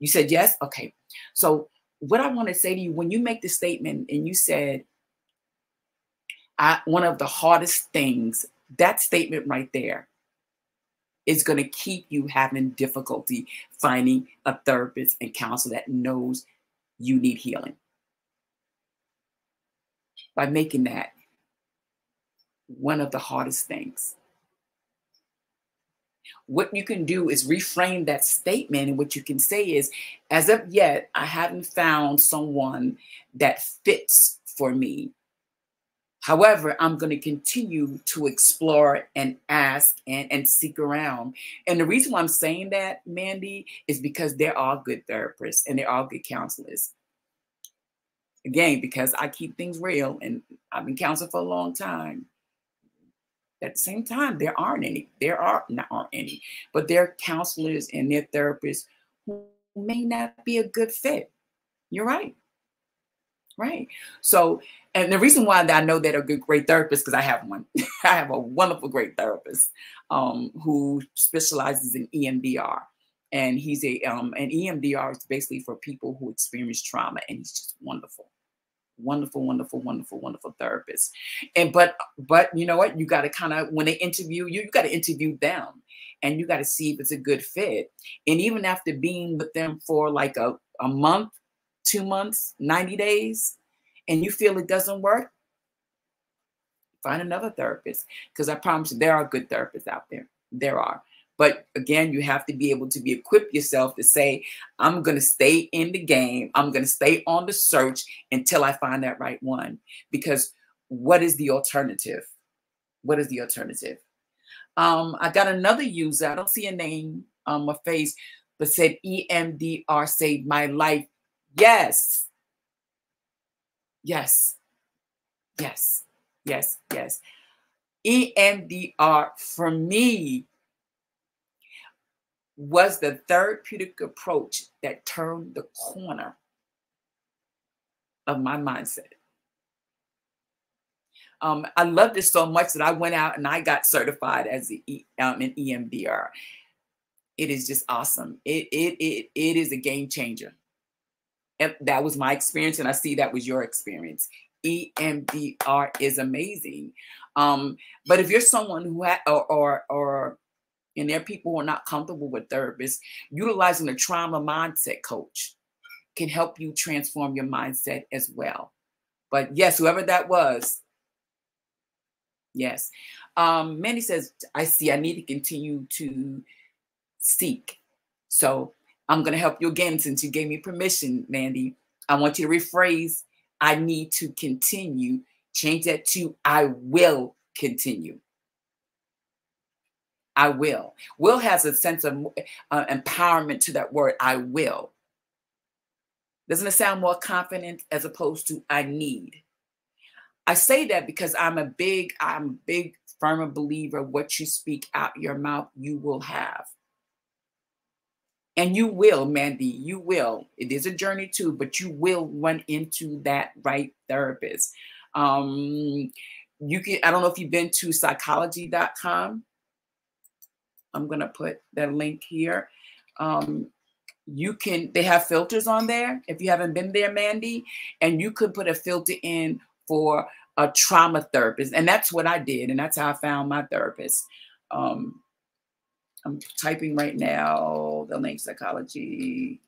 you said yes, okay. So what I want to say to you when you make the statement and you said, I, one of the hardest things, that statement right there is going to keep you having difficulty finding a therapist and counselor that knows you need healing. By making that one of the hardest things what you can do is reframe that statement. And what you can say is, as of yet, I haven't found someone that fits for me. However, I'm going to continue to explore and ask and, and seek around. And the reason why I'm saying that, Mandy, is because they're all good therapists and they're all good counselors. Again, because I keep things real and I've been counseling for a long time. At the same time, there aren't any. There are not aren't any, but there are counselors and their therapists who may not be a good fit. You're right. Right. So, and the reason why I know that a good, great therapist, because I have one. *laughs* I have a wonderful, great therapist um, who specializes in EMDR. And he's a, um, an EMDR is basically for people who experience trauma, and he's just wonderful wonderful wonderful wonderful wonderful therapist and but but you know what you got to kind of when they interview you you got to interview them and you got to see if it's a good fit and even after being with them for like a, a month two months 90 days and you feel it doesn't work find another therapist because i promise you there are good therapists out there there are but again, you have to be able to be equip yourself to say, I'm going to stay in the game. I'm going to stay on the search until I find that right one. Because what is the alternative? What is the alternative? Um, I got another user. I don't see a name on my face, but said EMDR saved my life. Yes. Yes. Yes. Yes. Yes. EMDR for me was the therapeutic approach that turned the corner of my mindset. Um, I loved it so much that I went out and I got certified as the, um, an EMDR. It is just awesome. It, it, it, it is a game changer. And that was my experience, and I see that was your experience. EMDR is amazing. Um, but if you're someone who had or, or, or and there are people who are not comfortable with therapists, utilizing a trauma mindset coach can help you transform your mindset as well. But yes, whoever that was, yes. Um, Mandy says, I see, I need to continue to seek. So I'm going to help you again since you gave me permission, Mandy. I want you to rephrase, I need to continue. Change that to, I will continue. I will. Will has a sense of uh, empowerment to that word, I will. Doesn't it sound more confident as opposed to I need? I say that because I'm a big, I'm a big firm believer what you speak out your mouth, you will have. And you will, Mandy, you will. It is a journey too, but you will run into that right therapist. Um, you can, I don't know if you've been to psychology.com I'm going to put that link here. Um, you can, they have filters on there. If you haven't been there, Mandy, and you could put a filter in for a trauma therapist. And that's what I did. And that's how I found my therapist. Um, I'm typing right now, the link psychology.com.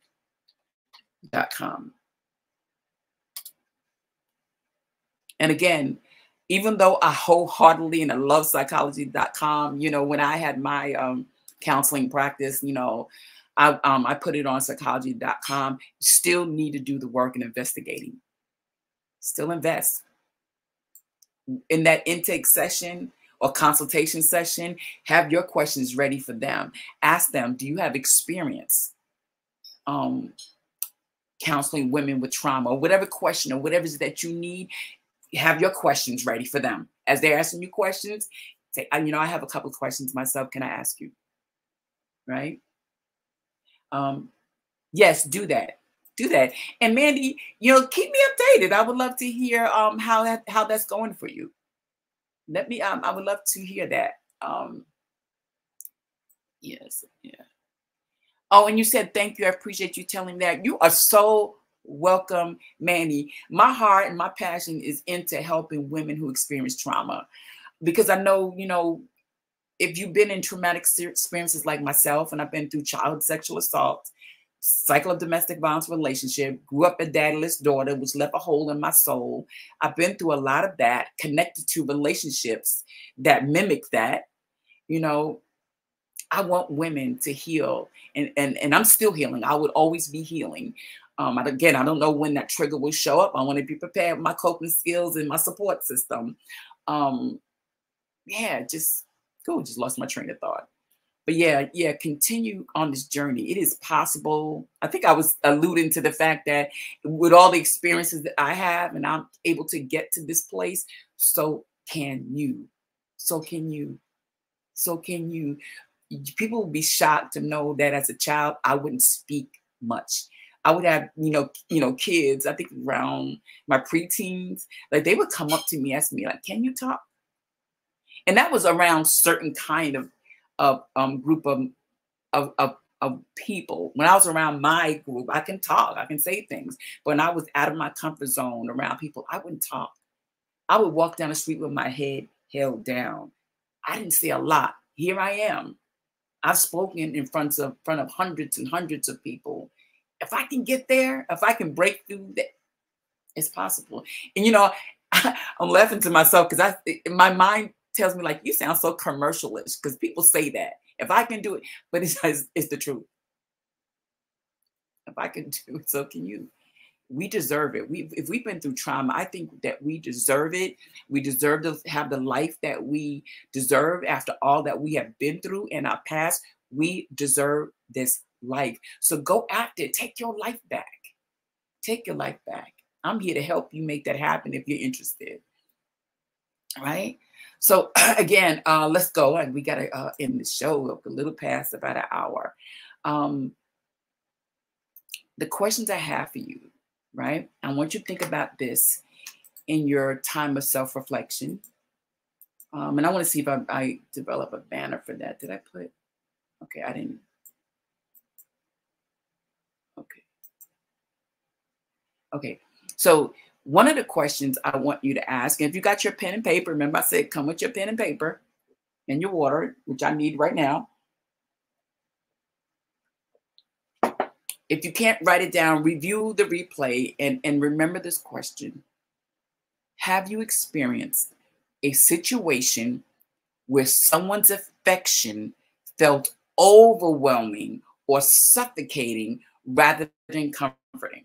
And again, even though I wholeheartedly and I love psychology.com, you know, when I had my um, counseling practice, you know, I, um, I put it on psychology.com, still need to do the work and investigating. Still invest. In that intake session or consultation session, have your questions ready for them. Ask them, do you have experience um, counseling women with trauma or whatever question or whatever is that you need, have your questions ready for them. As they're asking you questions, say, you know, I have a couple of questions myself. Can I ask you? Right? Um, yes, do that. Do that. And Mandy, you know, keep me updated. I would love to hear um how that how that's going for you. Let me um I would love to hear that. Um yes, yeah. Oh, and you said thank you. I appreciate you telling that. You are so welcome, Mandy. My heart and my passion is into helping women who experience trauma because I know, you know, if you've been in traumatic experiences like myself, and I've been through child sexual assault, cycle of domestic violence relationship, grew up a daddyless daughter, which left a hole in my soul. I've been through a lot of that, connected to relationships that mimic that. You know, I want women to heal, and and and I'm still healing. I would always be healing. Um, again, I don't know when that trigger will show up. I want to be prepared with my coping skills and my support system. Um, yeah, just cool. Just lost my train of thought. But yeah, yeah, continue on this journey. It is possible. I think I was alluding to the fact that with all the experiences that I have and I'm able to get to this place, so can you. So can you. So can you. People will be shocked to know that as a child, I wouldn't speak much. I would have, you know, you know, kids, I think around my preteens, like they would come up to me, ask me, like, can you talk? And that was around certain kind of, of um, group of, of, of, of people. When I was around my group, I can talk, I can say things. But when I was out of my comfort zone around people, I wouldn't talk. I would walk down the street with my head held down. I didn't say a lot. Here I am. I've spoken in front of front of hundreds and hundreds of people if I can get there, if I can break through that, it's possible. And you know, *laughs* I'm laughing to myself because I my mind tells me like you sound so commercialish because people say that. If I can do it, but it's, *laughs* it's the truth. If I can *laughs* do it, so can you. We deserve it. We if we've been through trauma, I think that we deserve it. We deserve to have the life that we deserve after all that we have been through in our past. We deserve this life. So go after it. Take your life back. Take your life back. I'm here to help you make that happen if you're interested. Right. So *clears throat* again, uh, let's go. And we got to uh, end the show a little past about an hour. Um, the questions I have for you, right? I want you to think about this in your time of self-reflection. Um, and I want to see if I, I develop a banner for that. Did I put? Okay, I didn't. Okay, Okay. so one of the questions I want you to ask, and if you got your pen and paper, remember I said come with your pen and paper and your water, which I need right now. If you can't write it down, review the replay and, and remember this question. Have you experienced a situation where someone's affection felt overwhelming or suffocating rather than comforting?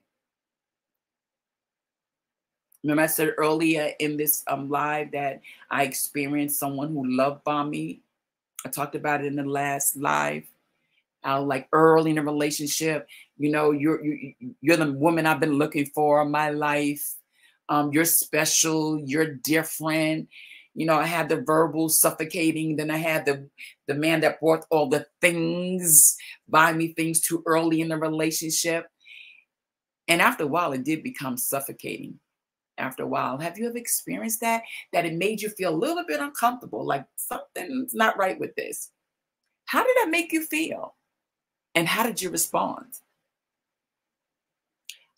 Remember, I said earlier in this um, live that I experienced someone who love bombed me. I talked about it in the last live. How, like early in a relationship, you know, you're you, you're the woman I've been looking for my life. Um, you're special. You're different. You know, I had the verbal suffocating. Then I had the the man that brought all the things, buy me things too early in the relationship. And after a while, it did become suffocating after a while. Have you ever experienced that? That it made you feel a little bit uncomfortable, like something's not right with this. How did that make you feel? And how did you respond?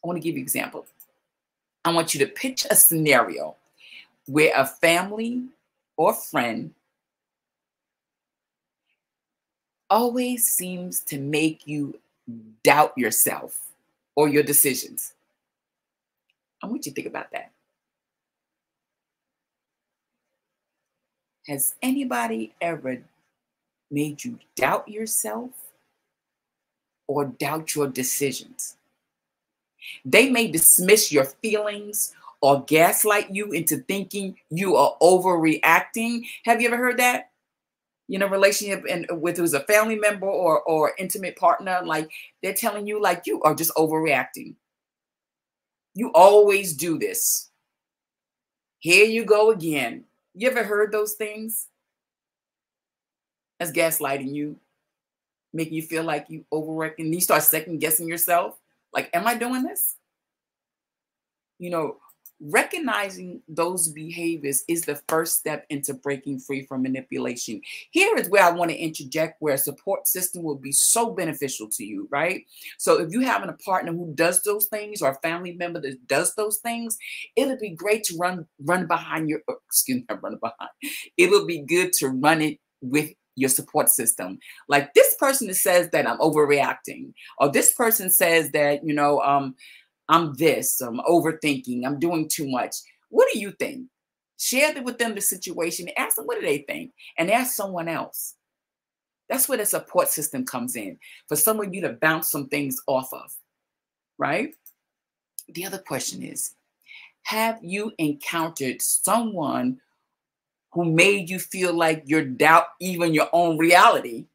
I want to give you examples. I want you to pitch a scenario where a family or friend always seems to make you doubt yourself or your decisions. I want you to think about that. Has anybody ever made you doubt yourself or doubt your decisions? They may dismiss your feelings or gaslight you into thinking you are overreacting. Have you ever heard that? You know, relationship and with who's a family member or or intimate partner, like they're telling you like you are just overreacting. You always do this. Here you go again. You ever heard those things? That's gaslighting you, making you feel like you overreacting. You start second guessing yourself. Like, am I doing this? You know, recognizing those behaviors is the first step into breaking free from manipulation. Here is where I want to interject where a support system will be so beneficial to you, right? So if you having a partner who does those things or a family member that does those things, it'll be great to run run behind your uh, excuse me, *laughs* run behind. It'll be good to run it with your support system. Like this person says that I'm overreacting, or this person says that, you know, um, I'm this, I'm overthinking, I'm doing too much. What do you think? Share with them the situation. Ask them what do they think, and ask someone else. That's where the support system comes in for someone you to bounce some things off of, right? The other question is Have you encountered someone who made you feel like you doubt even your own reality?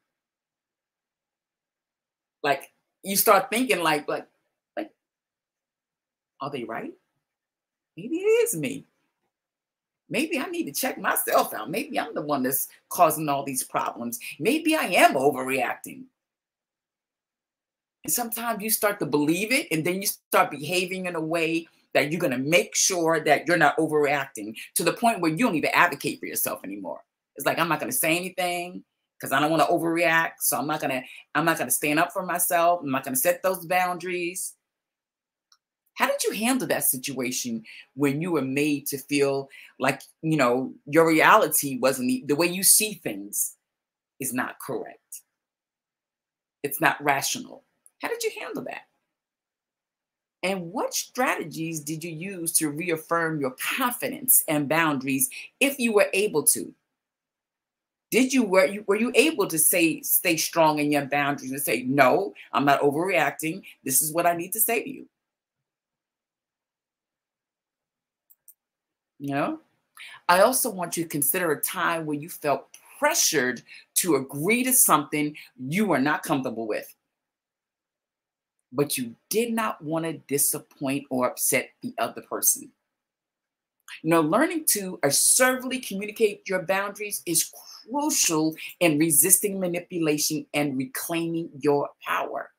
Like you start thinking like, like, are they right? Maybe it is me. Maybe I need to check myself out. Maybe I'm the one that's causing all these problems. Maybe I am overreacting. And sometimes you start to believe it, and then you start behaving in a way that you're going to make sure that you're not overreacting to the point where you don't even advocate for yourself anymore. It's like I'm not going to say anything because I don't want to overreact. So I'm not going to I'm not going to stand up for myself. I'm not going to set those boundaries. How did you handle that situation when you were made to feel like, you know, your reality wasn't the way you see things is not correct? It's not rational. How did you handle that? And what strategies did you use to reaffirm your confidence and boundaries if you were able to? Did you were you were you able to say stay strong in your boundaries and say no, I'm not overreacting. This is what I need to say to you. You know, I also want you to consider a time where you felt pressured to agree to something you were not comfortable with, but you did not want to disappoint or upset the other person. Know, learning to assertively communicate your boundaries is crucial in resisting manipulation and reclaiming your power.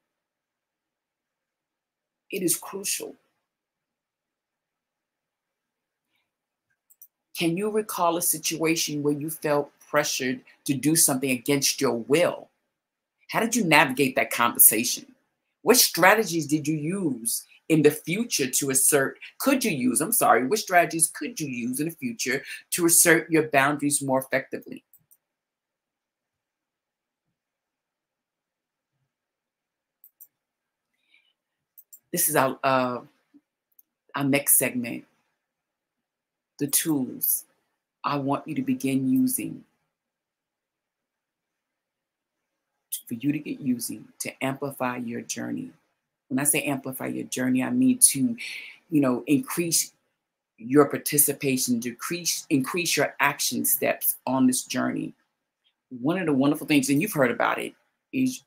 It is crucial. Can you recall a situation where you felt pressured to do something against your will? How did you navigate that conversation? What strategies did you use in the future to assert, could you use, I'm sorry, what strategies could you use in the future to assert your boundaries more effectively? This is our, uh, our next segment the tools I want you to begin using for you to get using to amplify your journey. When I say amplify your journey, I mean to, you know, increase your participation, decrease, increase your action steps on this journey. One of the wonderful things, and you've heard about it, is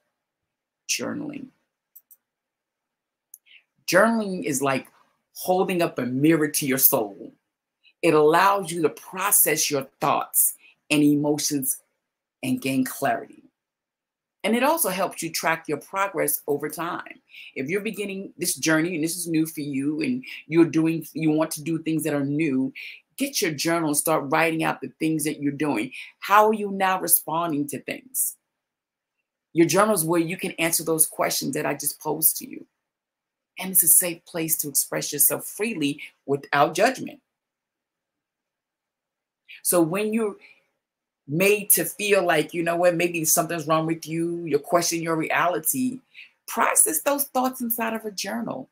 journaling. Journaling is like holding up a mirror to your soul. It allows you to process your thoughts and emotions and gain clarity. And it also helps you track your progress over time. If you're beginning this journey and this is new for you and you're doing, you want to do things that are new, get your journal and start writing out the things that you're doing. How are you now responding to things? Your journal is where you can answer those questions that I just posed to you. And it's a safe place to express yourself freely without judgment. So when you're made to feel like, you know what, maybe something's wrong with you, you're questioning your reality, process those thoughts inside of a journal.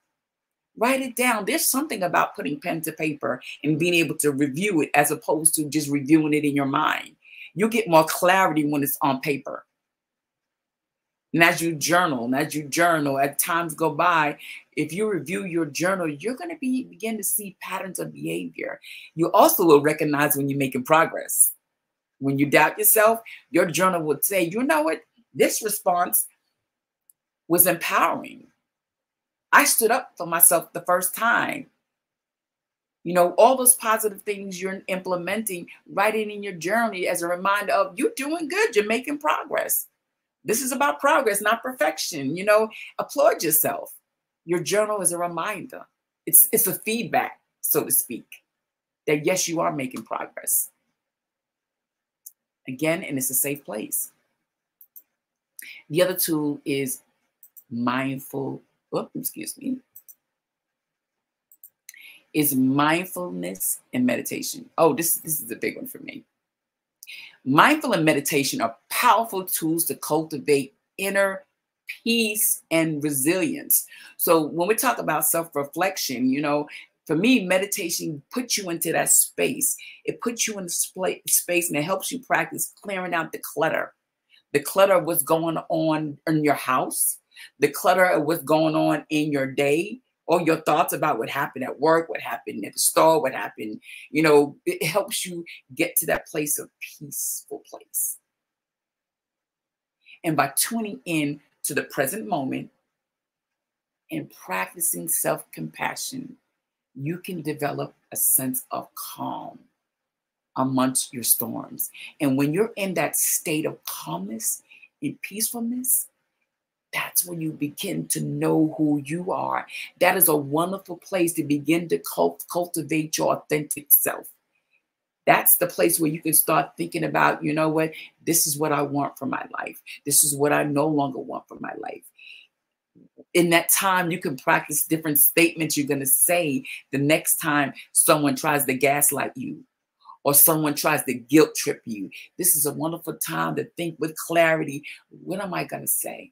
Write it down. There's something about putting pen to paper and being able to review it as opposed to just reviewing it in your mind. You get more clarity when it's on paper. And as you journal, and as you journal, as times go by, if you review your journal, you're going to be begin to see patterns of behavior. You also will recognize when you're making progress. When you doubt yourself, your journal would say, you know what? This response was empowering. I stood up for myself the first time. You know, all those positive things you're implementing, writing in your journal as a reminder of you're doing good, you're making progress. This is about progress, not perfection. You know, applaud yourself. Your journal is a reminder. It's it's a feedback, so to speak, that yes, you are making progress. Again, and it's a safe place. The other tool is mindful, excuse me, is mindfulness and meditation. Oh, this, this is a big one for me. Mindful and meditation are powerful tools to cultivate inner peace and resilience. So when we talk about self-reflection, you know, for me, meditation puts you into that space. It puts you in space and it helps you practice clearing out the clutter. The clutter of what's going on in your house, the clutter of what's going on in your day, or your thoughts about what happened at work, what happened at the store, what happened, you know, it helps you get to that place of peaceful place. And by tuning in to the present moment and practicing self compassion, you can develop a sense of calm amongst your storms. And when you're in that state of calmness and peacefulness, that's when you begin to know who you are. That is a wonderful place to begin to cult- cultivate your authentic self. That's the place where you can start thinking about, you know what, this is what I want for my life. This is what I no longer want for my life. In that time, you can practice different statements you're going to say the next time someone tries to gaslight you or someone tries to guilt trip you. This is a wonderful time to think with clarity what am I going to say?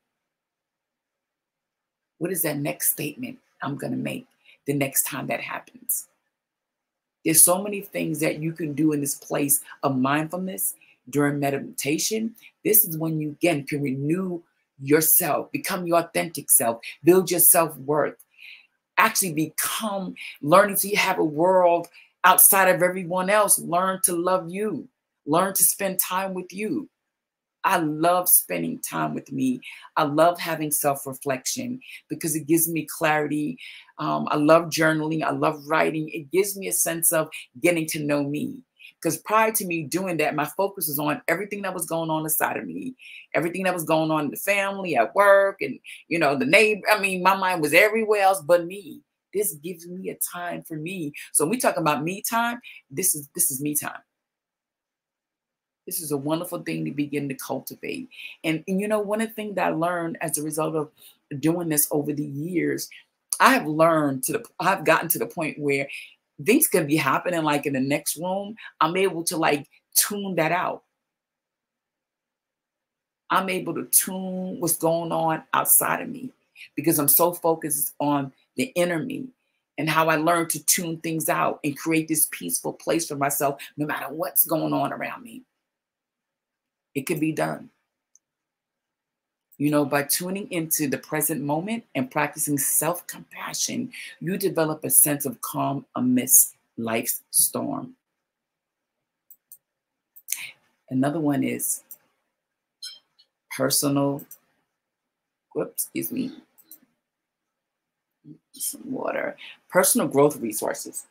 What is that next statement I'm going to make the next time that happens? There's so many things that you can do in this place of mindfulness during meditation. This is when you again can renew yourself, become your authentic self, build your self worth, actually become learning to have a world outside of everyone else. Learn to love you, learn to spend time with you. I love spending time with me. I love having self reflection because it gives me clarity. Um, I love journaling. I love writing. It gives me a sense of getting to know me. Because prior to me doing that, my focus was on everything that was going on inside of me, everything that was going on in the family, at work, and you know, the neighbor. I mean, my mind was everywhere else but me. This gives me a time for me. So when we talk about me time, this is this is me time. This is a wonderful thing to begin to cultivate. And, and you know, one of the things that I learned as a result of doing this over the years, I have learned to the I've gotten to the point where things could be happening like in the next room. I'm able to like tune that out. I'm able to tune what's going on outside of me because I'm so focused on the inner me and how I learned to tune things out and create this peaceful place for myself no matter what's going on around me. It can be done. You know, by tuning into the present moment and practicing self compassion, you develop a sense of calm amidst life's storm. Another one is personal, whoops, excuse me, some water, personal growth resources.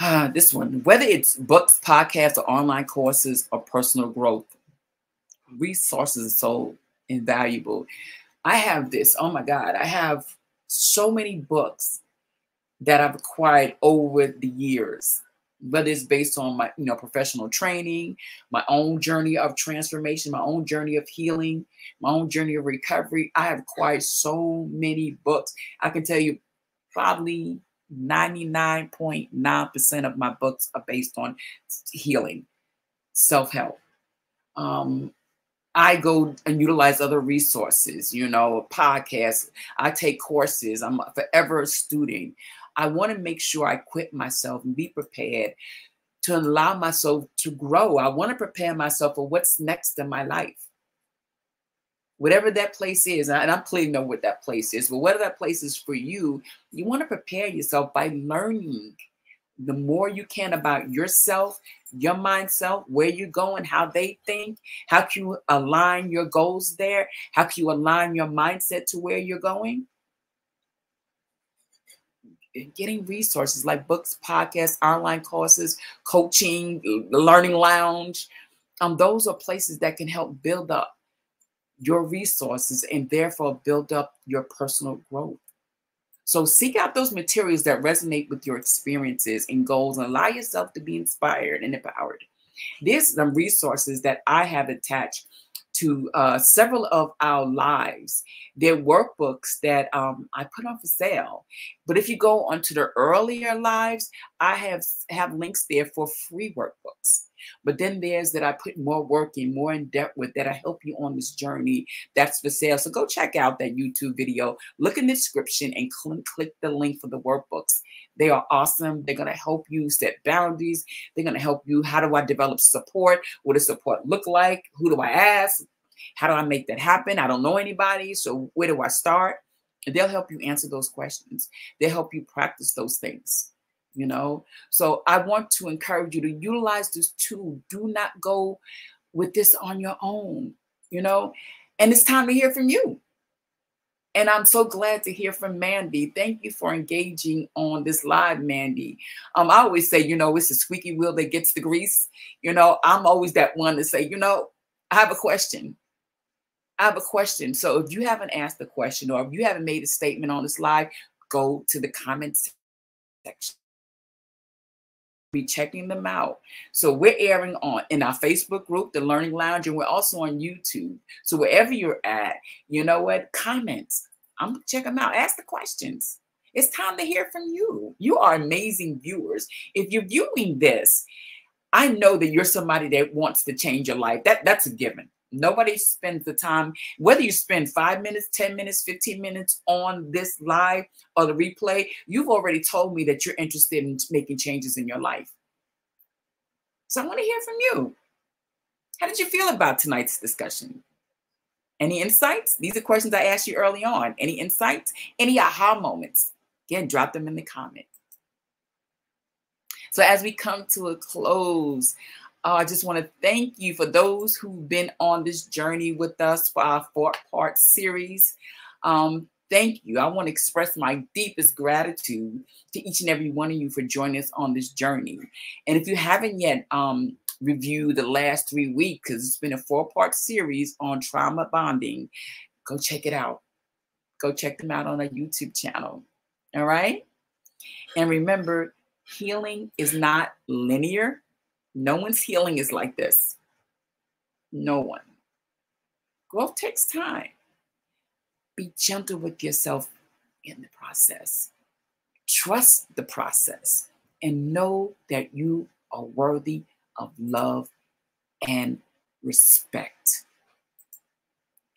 Ah, this one, whether it's books, podcasts, or online courses or personal growth, resources are so invaluable. I have this, oh my God, I have so many books that I've acquired over the years. whether it's based on my you know professional training my own journey of transformation my own journey of healing my own journey of recovery i have acquired so many books i can tell you probably 99.9% of my books are based on healing self-help um, I go and utilize other resources, you know, podcasts. I take courses. I'm forever a student. I want to make sure I equip myself and be prepared to allow myself to grow. I want to prepare myself for what's next in my life. Whatever that place is, and I'm clearly know what that place is, but whatever that place is for you, you want to prepare yourself by learning the more you can about yourself, your mindset, where you're going, how they think, how can you align your goals there? How can you align your mindset to where you're going? Getting resources like books, podcasts, online courses, coaching, learning lounge. Um, those are places that can help build up your resources and therefore build up your personal growth. So seek out those materials that resonate with your experiences and goals and allow yourself to be inspired and empowered. There's some resources that I have attached to uh, several of our lives. They're workbooks that um, I put on for sale. But if you go onto the earlier lives, I have have links there for free workbooks. But then there's that I put more work in, more in depth with that I help you on this journey. That's for sale. So go check out that YouTube video. Look in the description and click, click the link for the workbooks. They are awesome. They're going to help you set boundaries. They're going to help you. How do I develop support? What does support look like? Who do I ask? How do I make that happen? I don't know anybody. So where do I start? And they'll help you answer those questions. They'll help you practice those things you know? So i want to encourage you to utilize this tool. Do not go with this on your own you know? And it's time to hear from you. And i'm so glad to hear from mandy. Thank you for engaging on this live mandy. Um i always say you know it's a squeaky wheel that gets the grease. You know i'm always that one to say you know i have a question. I have a question. So if you haven't asked a question or if you haven't made a statement on this live, go to the comments section be checking them out. So we're airing on in our Facebook group, the Learning Lounge, and we're also on YouTube. So wherever you're at, you know what? Comments. I'm check them out. Ask the questions. It's time to hear from you. You are amazing viewers. If you're viewing this, I know that you're somebody that wants to change your life. That that's a given. Nobody spends the time, whether you spend five minutes, 10 minutes, 15 minutes on this live or the replay, you've already told me that you're interested in making changes in your life. So I want to hear from you. How did you feel about tonight's discussion? Any insights? These are questions I asked you early on. Any insights? Any aha moments? Again, drop them in the comment. So as we come to a close, uh, I just want to thank you for those who've been on this journey with us for our four part series. Um, thank you. I want to express my deepest gratitude to each and every one of you for joining us on this journey. And if you haven't yet um, reviewed the last three weeks, because it's been a four part series on trauma bonding, go check it out. Go check them out on our YouTube channel. All right. And remember, healing is not linear no one's healing is like this. No one. Growth takes time. Be gentle with yourself in the process. Trust the process and know that you are worthy of love and respect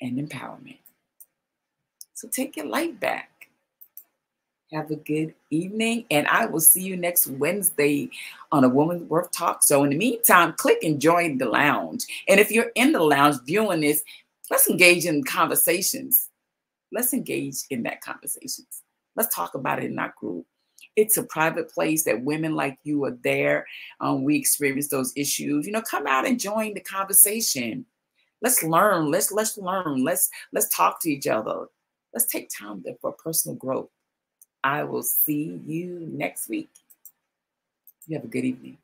and empowerment. So take your life back. Have a good evening, and I will see you next Wednesday on a Woman's Worth Talk. So, in the meantime, click and join the lounge. And if you're in the lounge viewing this, let's engage in conversations. Let's engage in that conversations. Let's talk about it in our group. It's a private place that women like you are there. Um, we experience those issues. You know, come out and join the conversation. Let's learn. Let's let's learn. Let's let's talk to each other. Let's take time there for personal growth. I will see you next week. You have a good evening.